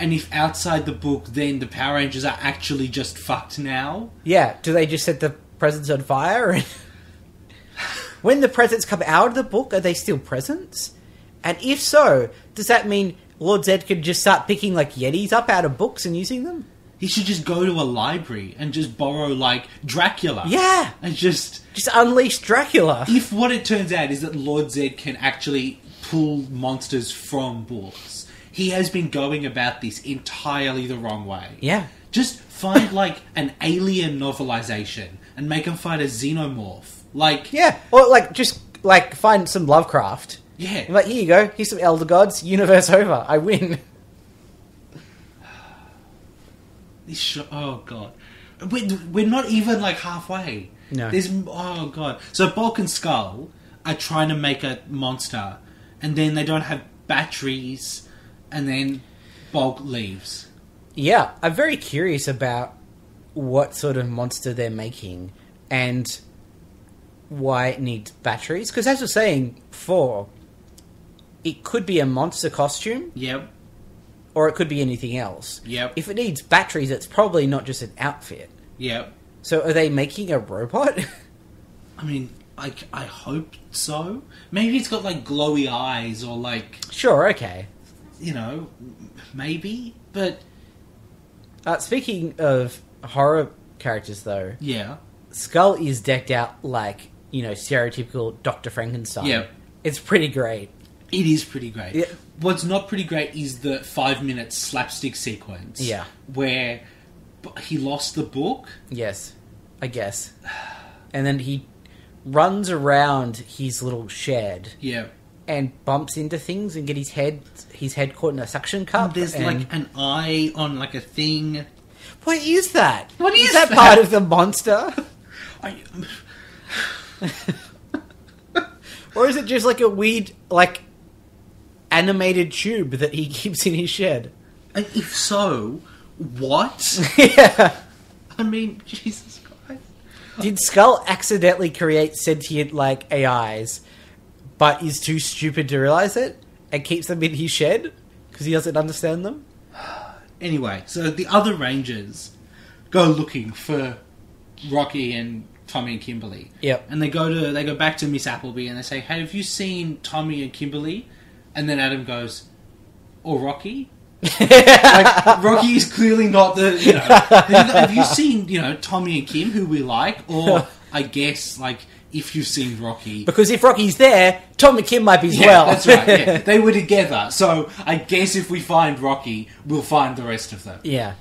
and if outside the book, then the Power Rangers are actually just fucked now. Yeah. Do they just set the presents on fire? When the presents come out of the book, are they still presents? And if so, does that mean Lord Zed could just start picking like Yetis up out of books and using them? He should just go to a library and just borrow like Dracula. Yeah. and just Just unleash Dracula. if what it turns out is that Lord Zed can actually pull monsters from books, he has been going about this entirely the wrong way. Yeah. Just find like an alien novelization and make him fight a xenomorph. Like, Yeah. Or like just like find some Lovecraft. Yeah, Like here you go. Here's some Elder Gods. Universe over. I win. this show. Oh god, we're, we're not even like halfway. No. There's oh god. So Bulk and Skull are trying to make a monster, and then they don't have batteries, and then Bulk leaves. Yeah, I'm very curious about what sort of monster they're making and why it needs batteries. Because as I was saying before, it could be a monster costume Yep. or it could be anything else. Yep. If it needs batteries, it's probably not just an outfit. Yep. So are they making a robot? I mean, like I hope so. Maybe it's got like glowy eyes or like sure, okay. you know, maybe. But Uh, speaking of horror characters, though, yeah, Skull is decked out like, you know, stereotypical Dr. Frankenstein. Yep. It's pretty great. It is pretty great. Yeah. What's not pretty great is the five minute slapstick sequence. Yeah. where he lost the book. Yes, I guess. And then he runs around his little shed Yeah, and bumps into things and get his head his head caught in a suction cup. There's and- like an eye on like a thing. what is that? What is that, that? part of the monster, I, um, or is it just like a weird like animated tube that he keeps in his shed? and if so, what? yeah. I mean, Jesus Christ. Did Skull accidentally create sentient like AIs, but is too stupid to realize it and keeps them in his shed because he doesn't understand them? Anyway, so the other Rangers go looking for Rocky and Tommy and Kimberly. Yep. And they go to they go back to Miss Appleby and they say, "Hey, have you seen Tommy and Kimberly?" And then Adam goes, "Or Rocky?" like Rocky is clearly not the you know. Have you, have you seen you know Tommy and Kim who we like, or I guess like if you've seen Rocky, Because if Rocky's there, Tom and Kim might be as yeah, well. that's right. Yeah. They were together, so I guess if we find Rocky, we'll find the rest of them. Yeah.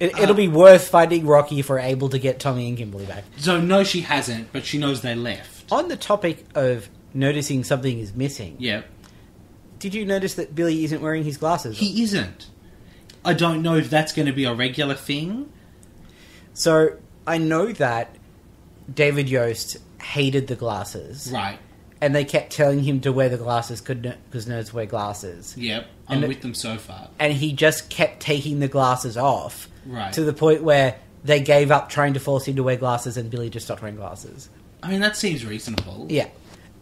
It, uh, it'll be worth finding Rocky if we're able to get Tommy and Kimberly back. So no, she hasn't, but she knows they left. On the topic of noticing something is missing, Yeah, did you notice that Billy isn't wearing his glasses? he isn't. I don't know if that's going to be a regular thing. so I know that David Yost hated the glasses, Right. and they kept telling him to wear the glasses because nerds wear glasses, Yep. I'm And it- with them so far. and he just kept taking the glasses off Right. to the point where they gave up trying to force him to wear glasses, and Billy just stopped wearing glasses. I mean, that seems reasonable. Yeah.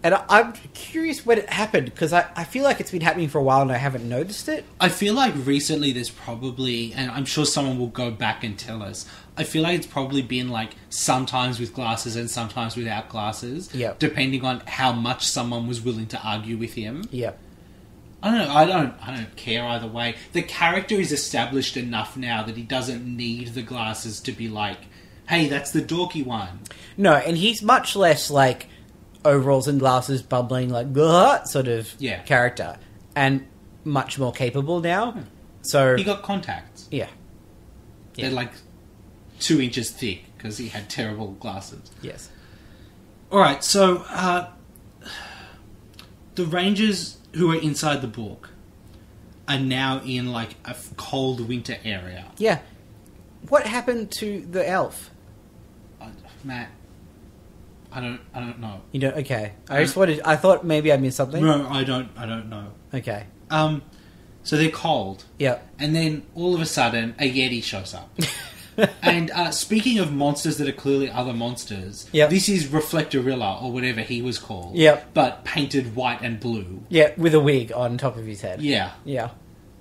And I, I'm curious when it happened because I, I feel like it's been happening for a while and I haven't noticed it. I feel like recently there's probably, and I'm sure someone will go back and tell us. I feel like it's probably been like sometimes with glasses and sometimes without glasses. Yep. Depending on how much someone was willing to argue with him. Yeah. I don't know. I don't. I don't care either way. The character is established enough now that he doesn't need the glasses to be like, "Hey, that's the dorky one." No, and he's much less like overalls and glasses, bubbling like sort of Yeah. character, and much more capable now. So He got contacts. yeah, They're like two inches thick because he had terrible glasses. yes, All right, so uh, the Rangers who are inside the book are now in like a f- cold winter area. yeah. What happened to the elf? Uh, Matt, I don't. I don't know. You know, okay. I just wanted. I thought maybe I missed something. No, I don't. I don't know. Okay. Um, so they're cold. Yeah. And then all of a sudden, a Yeti shows up. and uh, speaking of monsters that are clearly other monsters, Yep. this is Reflectorilla, or whatever he was called. Yep. But painted white and blue. Yeah, with a wig on top of his head. Yeah. Yeah.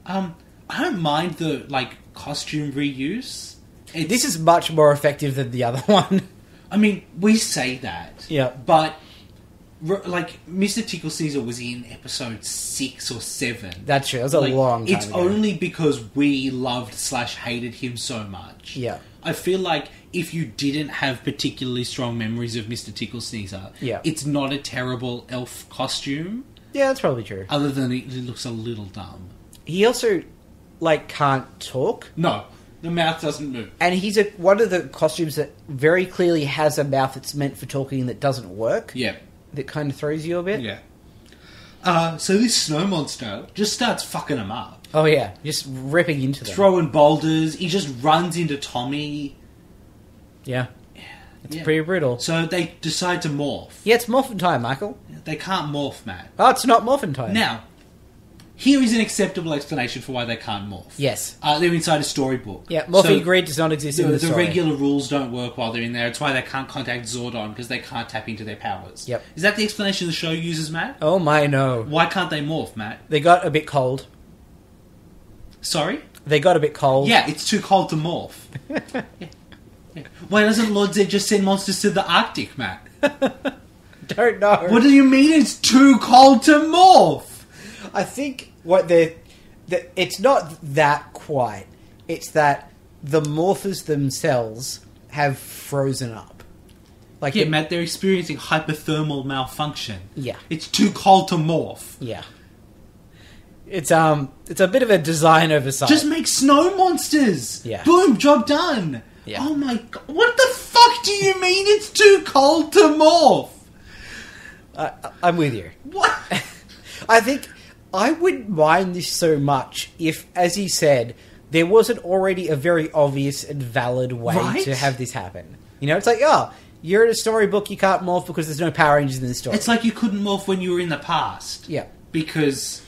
Um, I don't mind the, like, costume reuse. It's, This is much more effective than the other one. I mean, we say that. Yeah. But, like, Mr. Tickle Sneezer was in episode six or seven. That's true. That was a Like, long time It's ago. only because we loved slash hated him so much. Yeah. I feel like if you didn't have particularly strong memories of Mr. Tickle Sneezer, Yeah. it's not a terrible elf costume, Yeah, that's probably true. other than it, it looks a little dumb. He also like can't talk, No, the mouth doesn't move. and he's a, one of the costumes that very clearly has a mouth that's meant for talking that doesn't work. Yeah. That kind of throws you a bit. Yeah. Uh, so this snow monster just starts fucking him up. Oh yeah, just ripping into them. Throwing boulders, he just runs into Tommy. yeah, it's Yeah. pretty brutal. So they decide to morph. Yeah, it's morphin time, Michael. They can't morph, Matt. Oh, it's not morphin time. Now, here is an acceptable explanation for why they can't morph. Yes. Uh, they're inside a storybook. Yeah, morphing So grid does not exist The, in the, the story. regular rules don't work while they're in there. It's why they can't contact Zordon because they can't tap into their powers. Yep. Is that the explanation the show uses, Matt? Oh my no! Why can't they morph, Matt? They got a bit cold. Sorry? They got a bit cold. Yeah, it's too cold to morph. yeah. Yeah. Why doesn't Lord Zed just send monsters to the Arctic, Matt? don't know. What do you mean it's too cold to morph? I think what they're, that it's not that quite. It's that the morphers themselves have frozen up. Like Yeah, the- Matt, they're experiencing hypothermal malfunction. Yeah. It's too cold to morph. yeah. It's um, it's a bit of a design oversight. Just make snow monsters. Yeah. Boom, job done. Yeah. Oh my god. What the fuck do you mean it's too cold to morph? I, I'm with you. What? I think I wouldn't mind this so much if, as he said, there wasn't already a very obvious and valid way Right? to have this happen. You know, it's like, oh, you're in a storybook, you can't morph because there's no Power Rangers in the story. It's like you couldn't morph when you were in the past. yeah, because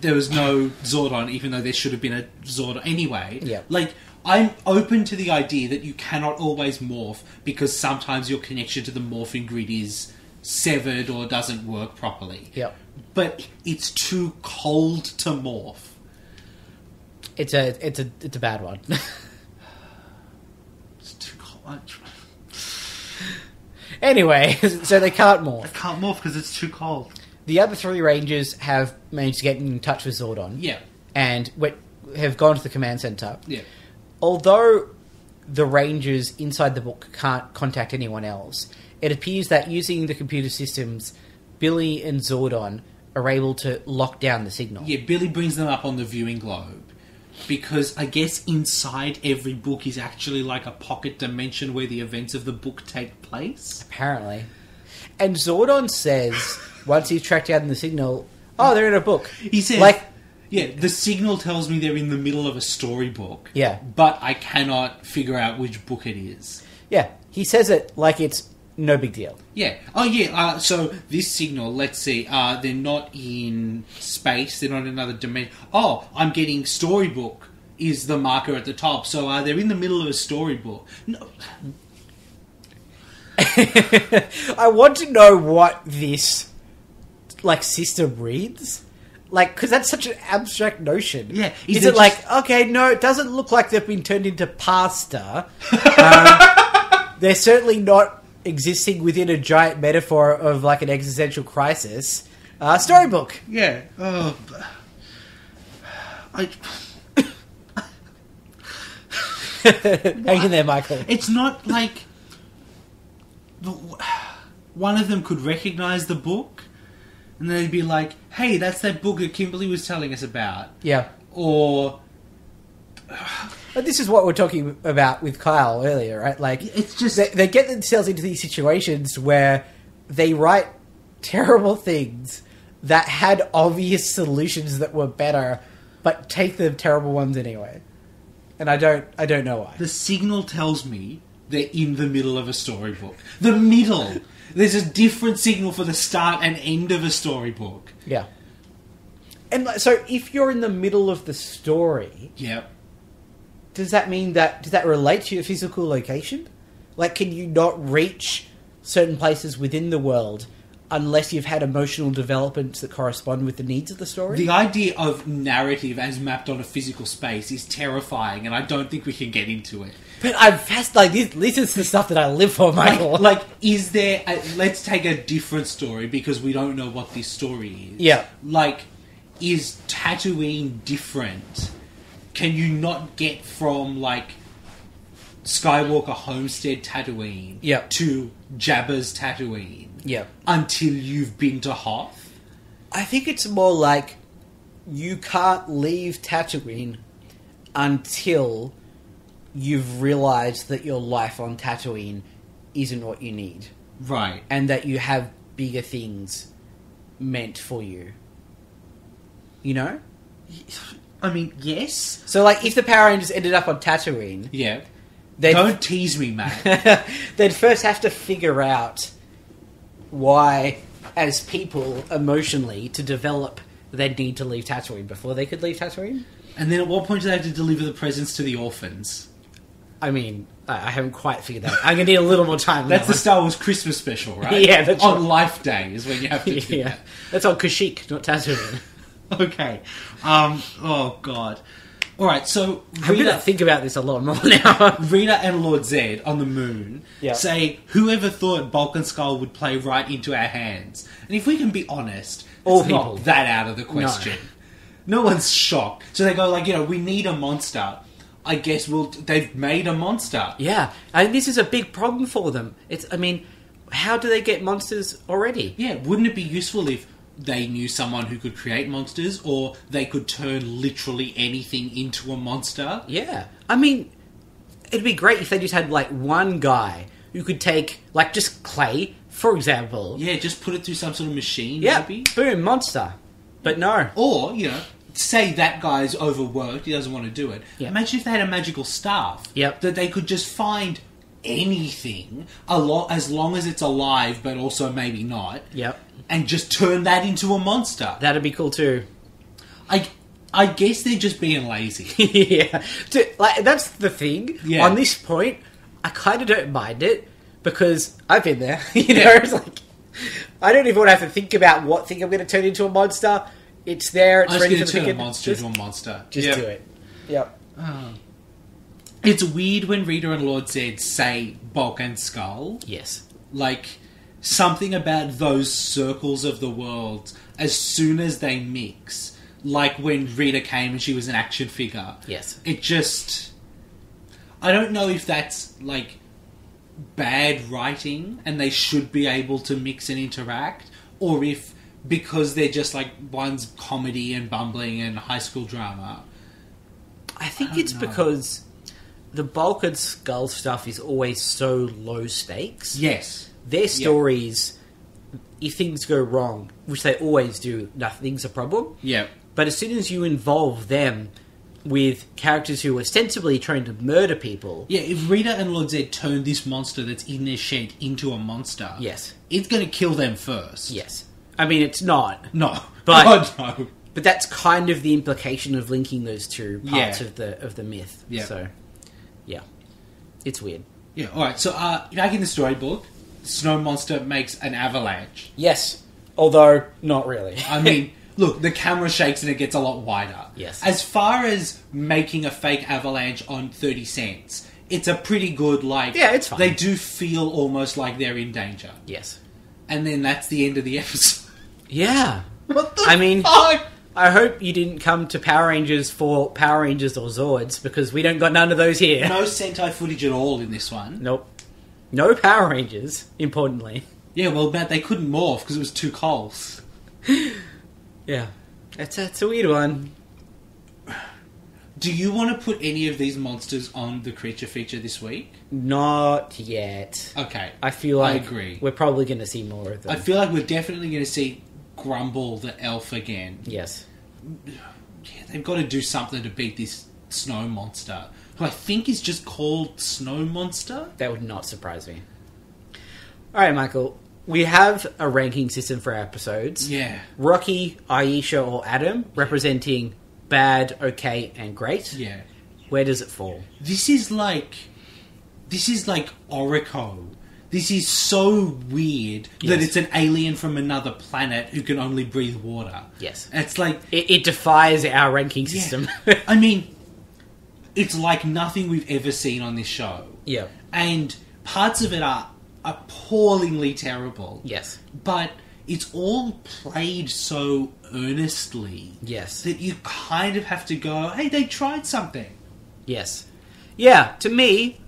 there was no Zordon, even though there should have been a Zordon anyway. Yeah. Like, I'm open to the idea that you cannot always morph because sometimes your connection to the morphing grid is severed or doesn't work properly. Yep. But it's too cold to morph. it's a it's a it's a bad one. It's too cold. anyway, so they can't I morph. can't morph because it's too cold. The other three Rangers have managed to get in touch with Zordon. Yeah. and went, have gone to the command center. Yeah. Although the Rangers inside the book can't contact anyone else, it appears that using the computer systems, Billy and Zordon are able to lock down the signal. Yeah, Billy brings them up on the viewing globe. Because I guess inside every book is actually like a pocket dimension where the events of the book take place. Apparently. And Zordon says, once he's tracked down the signal, oh, they're in a book. He says, Like, yeah, the signal tells me they're in the middle of a storybook. Yeah. But I cannot figure out which book it is. yeah, he says it like it's no big deal. Yeah. Oh, yeah. Uh, so this signal, let's see. Uh, they're not in space. They're not in another dimension. Oh, I'm getting storybook is the marker at the top. So uh, they're in the middle of a storybook. No, I want to know what this like system reads. Like, because that's such an abstract notion. Yeah, is, is it it like okay? No, it doesn't look like they've been turned into pasta. um, they're certainly not existing within a giant metaphor of like an existential crisis. Uh, storybook. yeah. Oh, I. Hang in there, Michael. It's not like one of them could recognize the book, and they'd be like, "Hey, that's that book that Kimberly was telling us about," Yeah. or But this is what we're talking about with Kyle earlier, right? Like, It's just- they, they get themselves into these situations where they write terrible things that had obvious solutions that were better, but take the terrible ones anyway. And I don't, I don't know why. the signal tells me they're in the middle of a storybook. The middle. There's a different signal for the start and end of a storybook. Yeah. And like, so, if you're in the middle of the story, Yep. Does that mean that does that relate to your physical location? Like, can you not reach certain places within the world unless you've had emotional developments that correspond with the needs of the story? The idea of narrative as mapped on a physical space is terrifying, and I don't think we can get into it. but I'm fast. Like this, this is the stuff that I live for, Like, Michael. like, is there? A, let's take a different story because we don't know what this story is. Yeah. Like, is Tatooine different? Can you not get from like Skywalker Homestead Tatooine Yeah. to Jabba's Tatooine yeah, until you've been to Hoth? I think it's more like you can't leave Tatooine until you've realized that your life on Tatooine isn't what you need. Right. and that you have bigger things meant for you. You know? I mean, yes. So, like, if the Power Rangers ended up on Tatooine, Yeah. they'd, Don't tease me, Matt. they'd first have to figure out why, as people, emotionally, to develop, they'd need to leave Tatooine before they could leave Tatooine. and then at what point do they have to deliver the presents to the orphans? I mean, I I haven't quite figured that out. I'm going to need a little more time. on That's the that Star Wars Christmas special, right? Yeah, that's on right. Life Day is when you have to do yeah. That's on Kashyyyk, not Tatooine. Okay. Um. Oh God. All right. So I'm going to Rita, think about this a lot more now. Rita and Lord Zed on the moon Yeah. say, "Whoever thought Bulk and Skull would play right into our hands?" And if we can be honest, All it's people. not that out of the question. No. one's shocked. So they go like, you know, we need a monster. I guess we'll. They've made a monster. Yeah, and this is a big problem for them. It's, I mean, how do they get monsters already? Yeah, wouldn't it be useful if they knew someone who could create monsters, or they could turn literally anything into a monster? Yeah, I mean, it'd be great if they just had like one guy who could take like just clay, for example. Yeah, just put it through some sort of machine, Yeah, maybe. boom, monster. But no. Or, you know, say that guy's overworked, he doesn't want to do it. Yeah. Imagine if they had a magical staff. Yep. That they could just find anything a lot as long as it's alive, but also maybe not. Yep. And just turn that into a monster. That'd be cool too. I I guess they're just being lazy. yeah. Dude, like that's the thing. Yeah. On this point, I kind of don't mind it because I've been there. you know, Yeah. it's like I don't even want to have to think about what thing I'm going to turn into a monster. It's there. It's I'm just ready for to the turn a monster Just, into a monster. just Yep. do it. Yep. It's weird when Rita and Lord Zed say bulk and skull. Yes. Like something about those circles of the world as soon as they mix. Like when Rita came and she was an action figure. Yes. It just I don't know if that's like bad writing and they should be able to mix and interact or if because they're just like one's comedy and bumbling and high school drama. I think don't it's know. because the bulk and skull stuff is always so low stakes. Yes. Their stories, if things go wrong, which they always do, nothing's a problem. Yeah. But as soon as you involve them with characters who are ostensibly trying to murder people, Yeah, if Rita and Lord Zed turn this monster that's in their shed into a monster, yes, it's going to kill them first. yes. I mean, it's not, No. But- God, no. but that's kind of the implication of linking those two parts Yeah. of the of the myth. Yeah. So, yeah, it's weird. Yeah, alright, so uh, back in the storybook, Snow Monster makes an avalanche. Yes, although not really. I mean, look, the camera shakes and it gets a lot wider. Yes. As far as making a fake avalanche on 30 cents, it's a pretty good, like. Yeah, it's fine. They do feel almost like they're in danger. yes. And then that's the end of the episode. Yeah. what the I mean- fuck? I hope you didn't come to Power Rangers for Power Rangers or Zords because we don't got none of those here. No Sentai footage at all in this one. Nope. No Power Rangers, importantly. Yeah, well, Matt, they couldn't morph because it was too cold. Yeah. It's a, it's a weird one. Do you want to put any of these monsters on the creature feature this week? Not yet. Okay. I feel I like agree. we're probably going to see more of them. I feel like we're definitely going to see Grumble the elf again. yes. Yeah, they've got to do something to beat this snow monster, who I think is just called Snow Monster. That would not surprise me. All right, Michael. We have a ranking system for our episodes. Yeah. Rocky, Aisha, or Adam representing bad, okay, and great. Yeah. Where does it fall? This is like. This is like Orico. This is so weird that it's an alien from another planet who can only breathe water. Yes. It's like It, it defies our ranking Yeah. system. I mean, it's like nothing we've ever seen on this show. yeah. And parts of it are appallingly terrible. Yes. But it's all played so earnestly Yes. that you kind of have to go, hey, they tried something. Yes. Yeah, to me,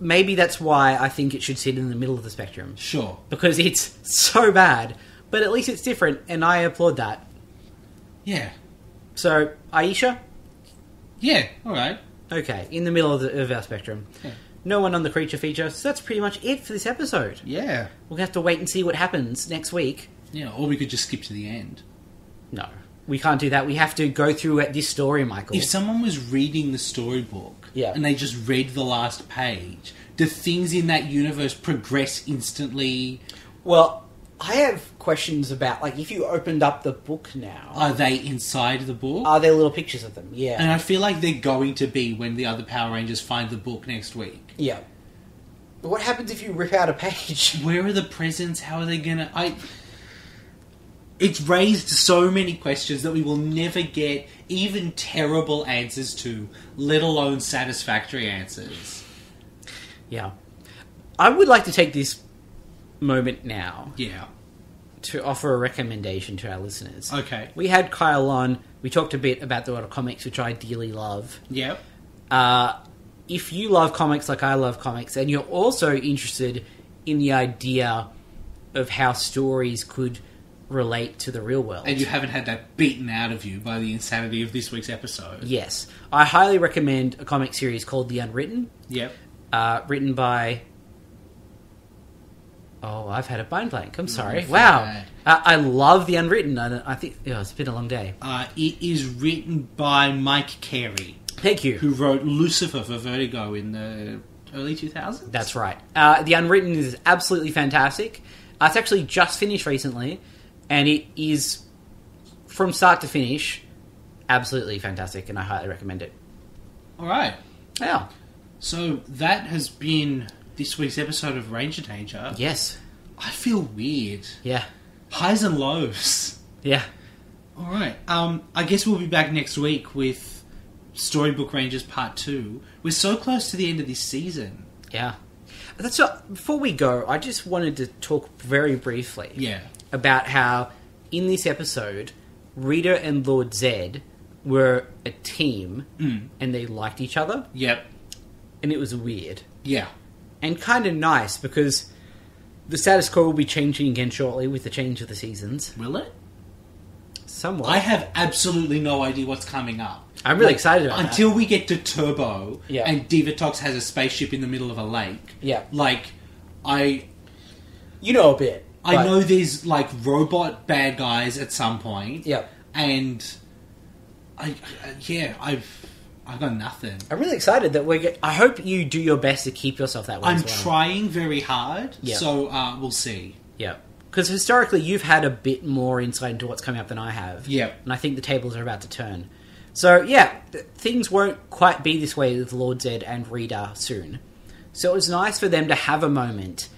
maybe that's why I think it should sit in the middle of the spectrum. Sure. Because it's so bad, but at least it's different, and I applaud that. Yeah. So, Aisha, Yeah, alright. okay, in the middle of, the, of our spectrum. Yeah. No one on the creature feature, so that's pretty much it for this episode. Yeah. We'll have to wait and see what happens next week. Yeah, or we could just skip to the end. No, we can't do that. We have to go through at this story, Michael. If someone was reading the storybook Yeah. and they just read the last page, do things in that universe progress instantly? well, I have questions about, like, if you opened up the book now, Are they inside the book? are there little pictures of them? Yeah. and I feel like they're going to be when the other Power Rangers find the book next week. Yeah. But what happens if you rip out a page? Where are the presents? How are they gonna? I. It's raised so many questions that we will never get even terrible answers to, let alone satisfactory answers. Yeah. I would like to take this moment now Yeah. To offer a recommendation to our listeners. Okay. We had Kyle on. We talked a bit about the world of comics, which I dearly love. Yep. Uh, if you love comics like I love comics, and you're also interested in the idea of how stories could relate to the real world, And you haven't had that beaten out of you by the insanity of this week's episode. yes, I highly recommend a comic series called The Unwritten, Yep. uh, written by Oh, I've had a mind blank. I'm sorry. Wow. Uh, I love the unwritten. I, I think yeah, it's been a long day. Uh, it is written by Mike Carey, Thank you. who wrote Lucifer for Vertigo in the early 2000s. That's right. Uh, the Unwritten is absolutely fantastic. Uh, it's actually just finished recently, and it is from start to finish absolutely fantastic, and I highly recommend it. All right. Yeah. So that has been this week's episode of Ranger Danger. Yes. I feel weird. Yeah. Highs and lows. Yeah. All right. Um, I guess we'll be back next week with Storybook Rangers Part Two. We're so close to the end of this season. Yeah. That's what, before we go, I just wanted to talk very briefly Yeah. about how in this episode, Rita and Lord Zed were a team and they liked each other, Yep. and it was weird. Yeah. And kind of nice because the status quo will be changing again shortly with the change of the seasons. Will it? Somewhat. I have absolutely no idea what's coming up. I'm really excited about that. until we get to Turbo Yeah. and Divatox has a spaceship in the middle of a lake. Yeah. Like, I you know a bit. I but- know there's like robot bad guys at some point. Yeah. And I, I yeah, I've I've got nothing. I'm really excited that we're. Get- I hope you do your best to keep yourself that way. I'm as well. trying very hard. Yeah. So uh, we'll see. Yeah. Because historically, you've had a bit more insight into what's coming up than I have. Yeah. And I think the tables are about to turn. So, yeah, th- things won't quite be this way with Lord Zed and Rita soon. So it was nice for them to have a moment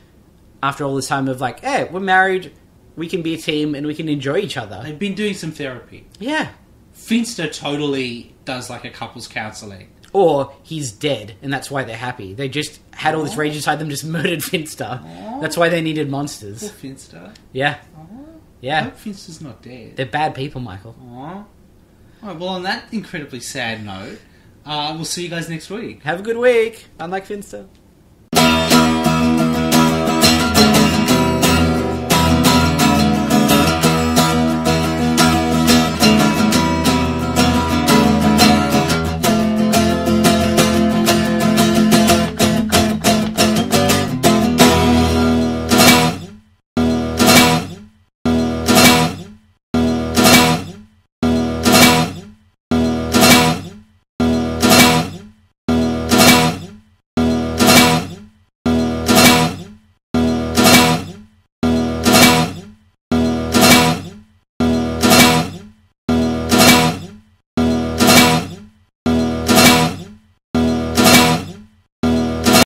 after all this time of like, hey, we're married, we can be a team, and we can enjoy each other. I've been doing some therapy. Yeah. Finster totally does like a couples counselling. Or he's dead, and that's why they're happy. They just had all this rage inside them, just murdered Finster. That's why they needed Poor monsters. Finster. Yeah. I Yeah. hope Finster's not dead. They're bad people, Michael. Aw. Alright, well, on that incredibly sad note, uh, we'll see you guys next week. Have a good week. Unlike Finster.